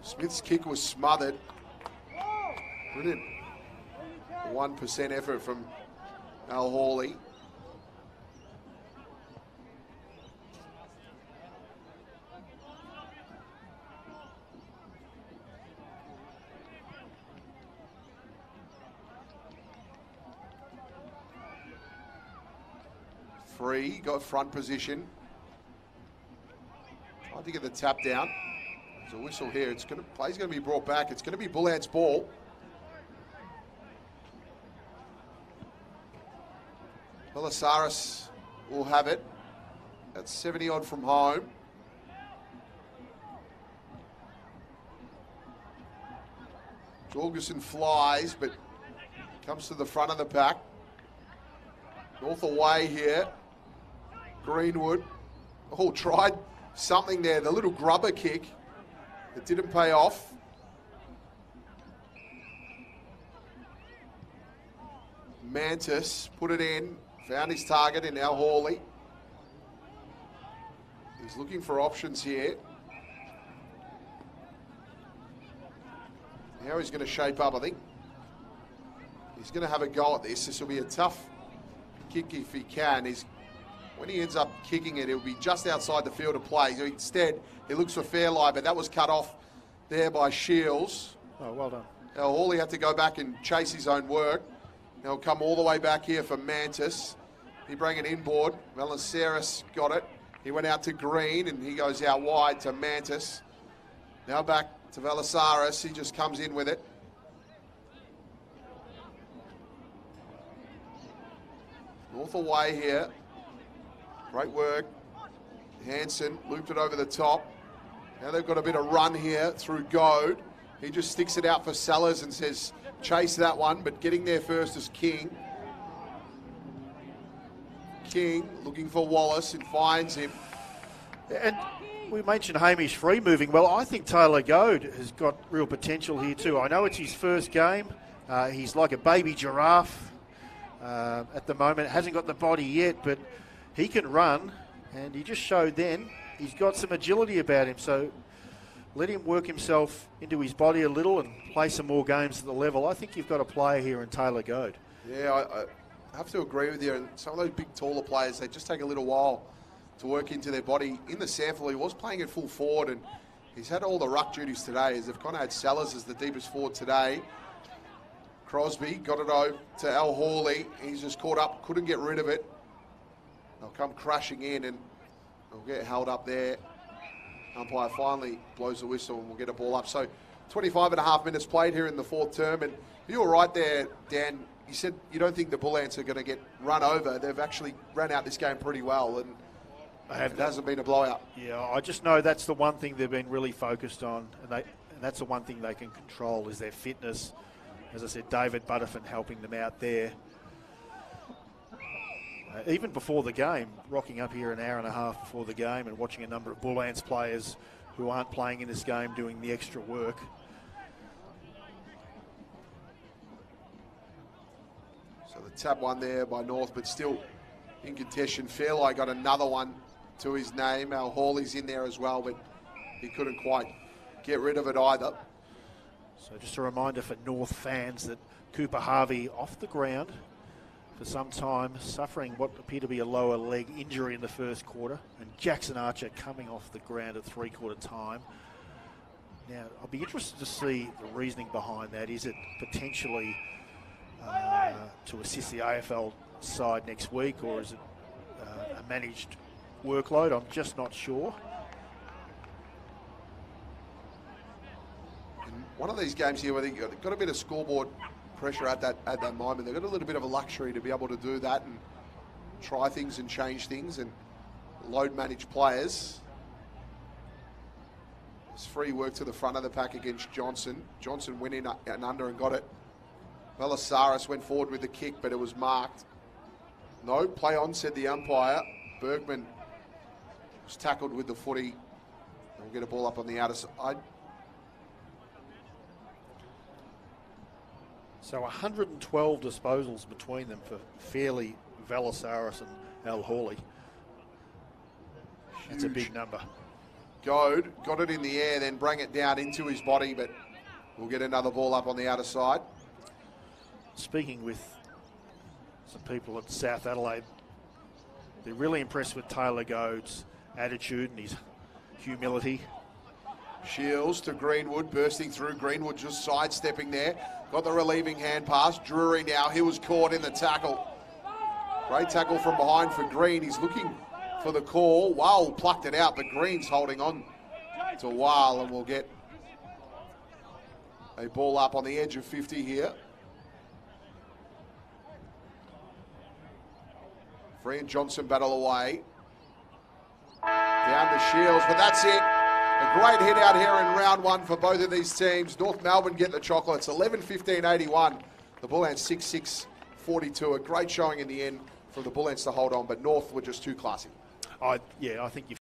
Smith's kick was smothered. Brilliant. 1% effort from Al Hawley. Free, got front position. Tried to get the tap down. There's a whistle here. It's to play's going to be brought back. It's going to be Bull Ants ball. Velissaris will have it. That's 70 odd from home. Jorgensen flies, but comes to the front of the pack. North away here. Greenwood. Oh, tried something there. The little grubber kick. It didn't pay off. Mantis put it in, found his target in Al Hawley. He's looking for options here. Now he's going to shape up, I think. He's going to have a go at this. This will be a tough kick if he can. He's when he ends up kicking it, it'll be just outside the field of play. So instead, he looks for Fairley, but that was cut off there by Shields. Oh, well done. Now, Hawley had to go back and chase his own work. He'll come all the way back here for Mantis. He bring it inboard. Velissaris got it. He went out to Green and he goes out wide to Mantis. Now back to Velissaris. He just comes in with it. North away here. Great work. Hanson looped it over the top. Now they've got a bit of run here through Goad. He just sticks it out for Sellers and says, chase that one, but getting there first is King. King looking for Wallace and finds him. And we mentioned Hamish Free moving well. I think Taylor Goad has got real potential here too. I know it's his first game. Uh, he's like a baby giraffe uh, at the moment. Hasn't got the body yet, but he can run, and he just showed then he's got some agility about him. So let him work himself into his body a little and play some more games at the level. I think you've got a player here in Taylor Goad. Yeah, I, I have to agree with you. And some of those big, taller players, they just take a little while to work into their body. In the sample, he was playing at full forward, and he's had all the ruck duties today. As they've kind of had Sellers as the deepest forward today. Crosby got it over to Al Hawley. He's just caught up, couldn't get rid of it. They'll come crashing in, and they'll get held up there. Umpire finally blows the whistle, and we'll get a ball up. So 25 and a half minutes played here in the fourth term, and you were right there, Dan. You said you don't think the Bull Ants are going to get run over. They've actually ran out this game pretty well, and it hasn't been a blowout. Yeah, I just know that's the one thing they've been really focused on, and, they, and that's the one thing they can control is their fitness. As I said, David Buttifant helping them out there. Uh, even before the game, rocking up here an hour and a half before the game and watching a number of Bull Ants players who aren't playing in this game doing the extra work. Tap one there by North, but still in contention. Fairley got another one to his name. Al Hawley's in there as well, but he couldn't quite get rid of it either. So just a reminder for North fans that Cooper Harvey off the ground for some time, suffering what appeared to be a lower leg injury in the first quarter, and Jackson Archer coming off the ground at three quarter time. Now, I'll be interested to see the reasoning behind that. Is it potentially uh, to assist the AFL side next week, or is it uh, a managed workload? I'm just not sure. One of these games here, where they've got, a bit of scoreboard pressure at that at that moment, they've got a little bit of a luxury to be able to do that and try things and change things and load manage players. It's free work to the front of the pack against Johnson. Johnson went in and under and got it. Velissaris went forward with the kick, but it was marked. No, play on, said the umpire. Bergman was tackled with the footy. We'll get a ball up on the outer side. So 112 disposals between them for Fairley, Velissaris and Al Hawley. That's a big number. Goad got it in the air, then bring it down into his body, but we'll get another ball up on the outer side. Speaking with some people at South Adelaide, they're really impressed with Taylor Goad's attitude and his humility. Shields to Greenwood, bursting through. Greenwood just sidestepping there. Got the relieving hand pass. Drury now, he was caught in the tackle. Great tackle from behind for Green. He's looking for the call. Wow, plucked it out, but Green's holding on to Weil, and we'll get a ball up on the edge of 50 here. And Johnson battle away. Down to Shields, but that's it. A great hit out here in round one for both of these teams. North Melbourne get the chocolates, 11 15 81. The Bull Ants 6 6 42. A great showing in the end from the Bull Ants to hold on, but North were just too classy. I, yeah, I think you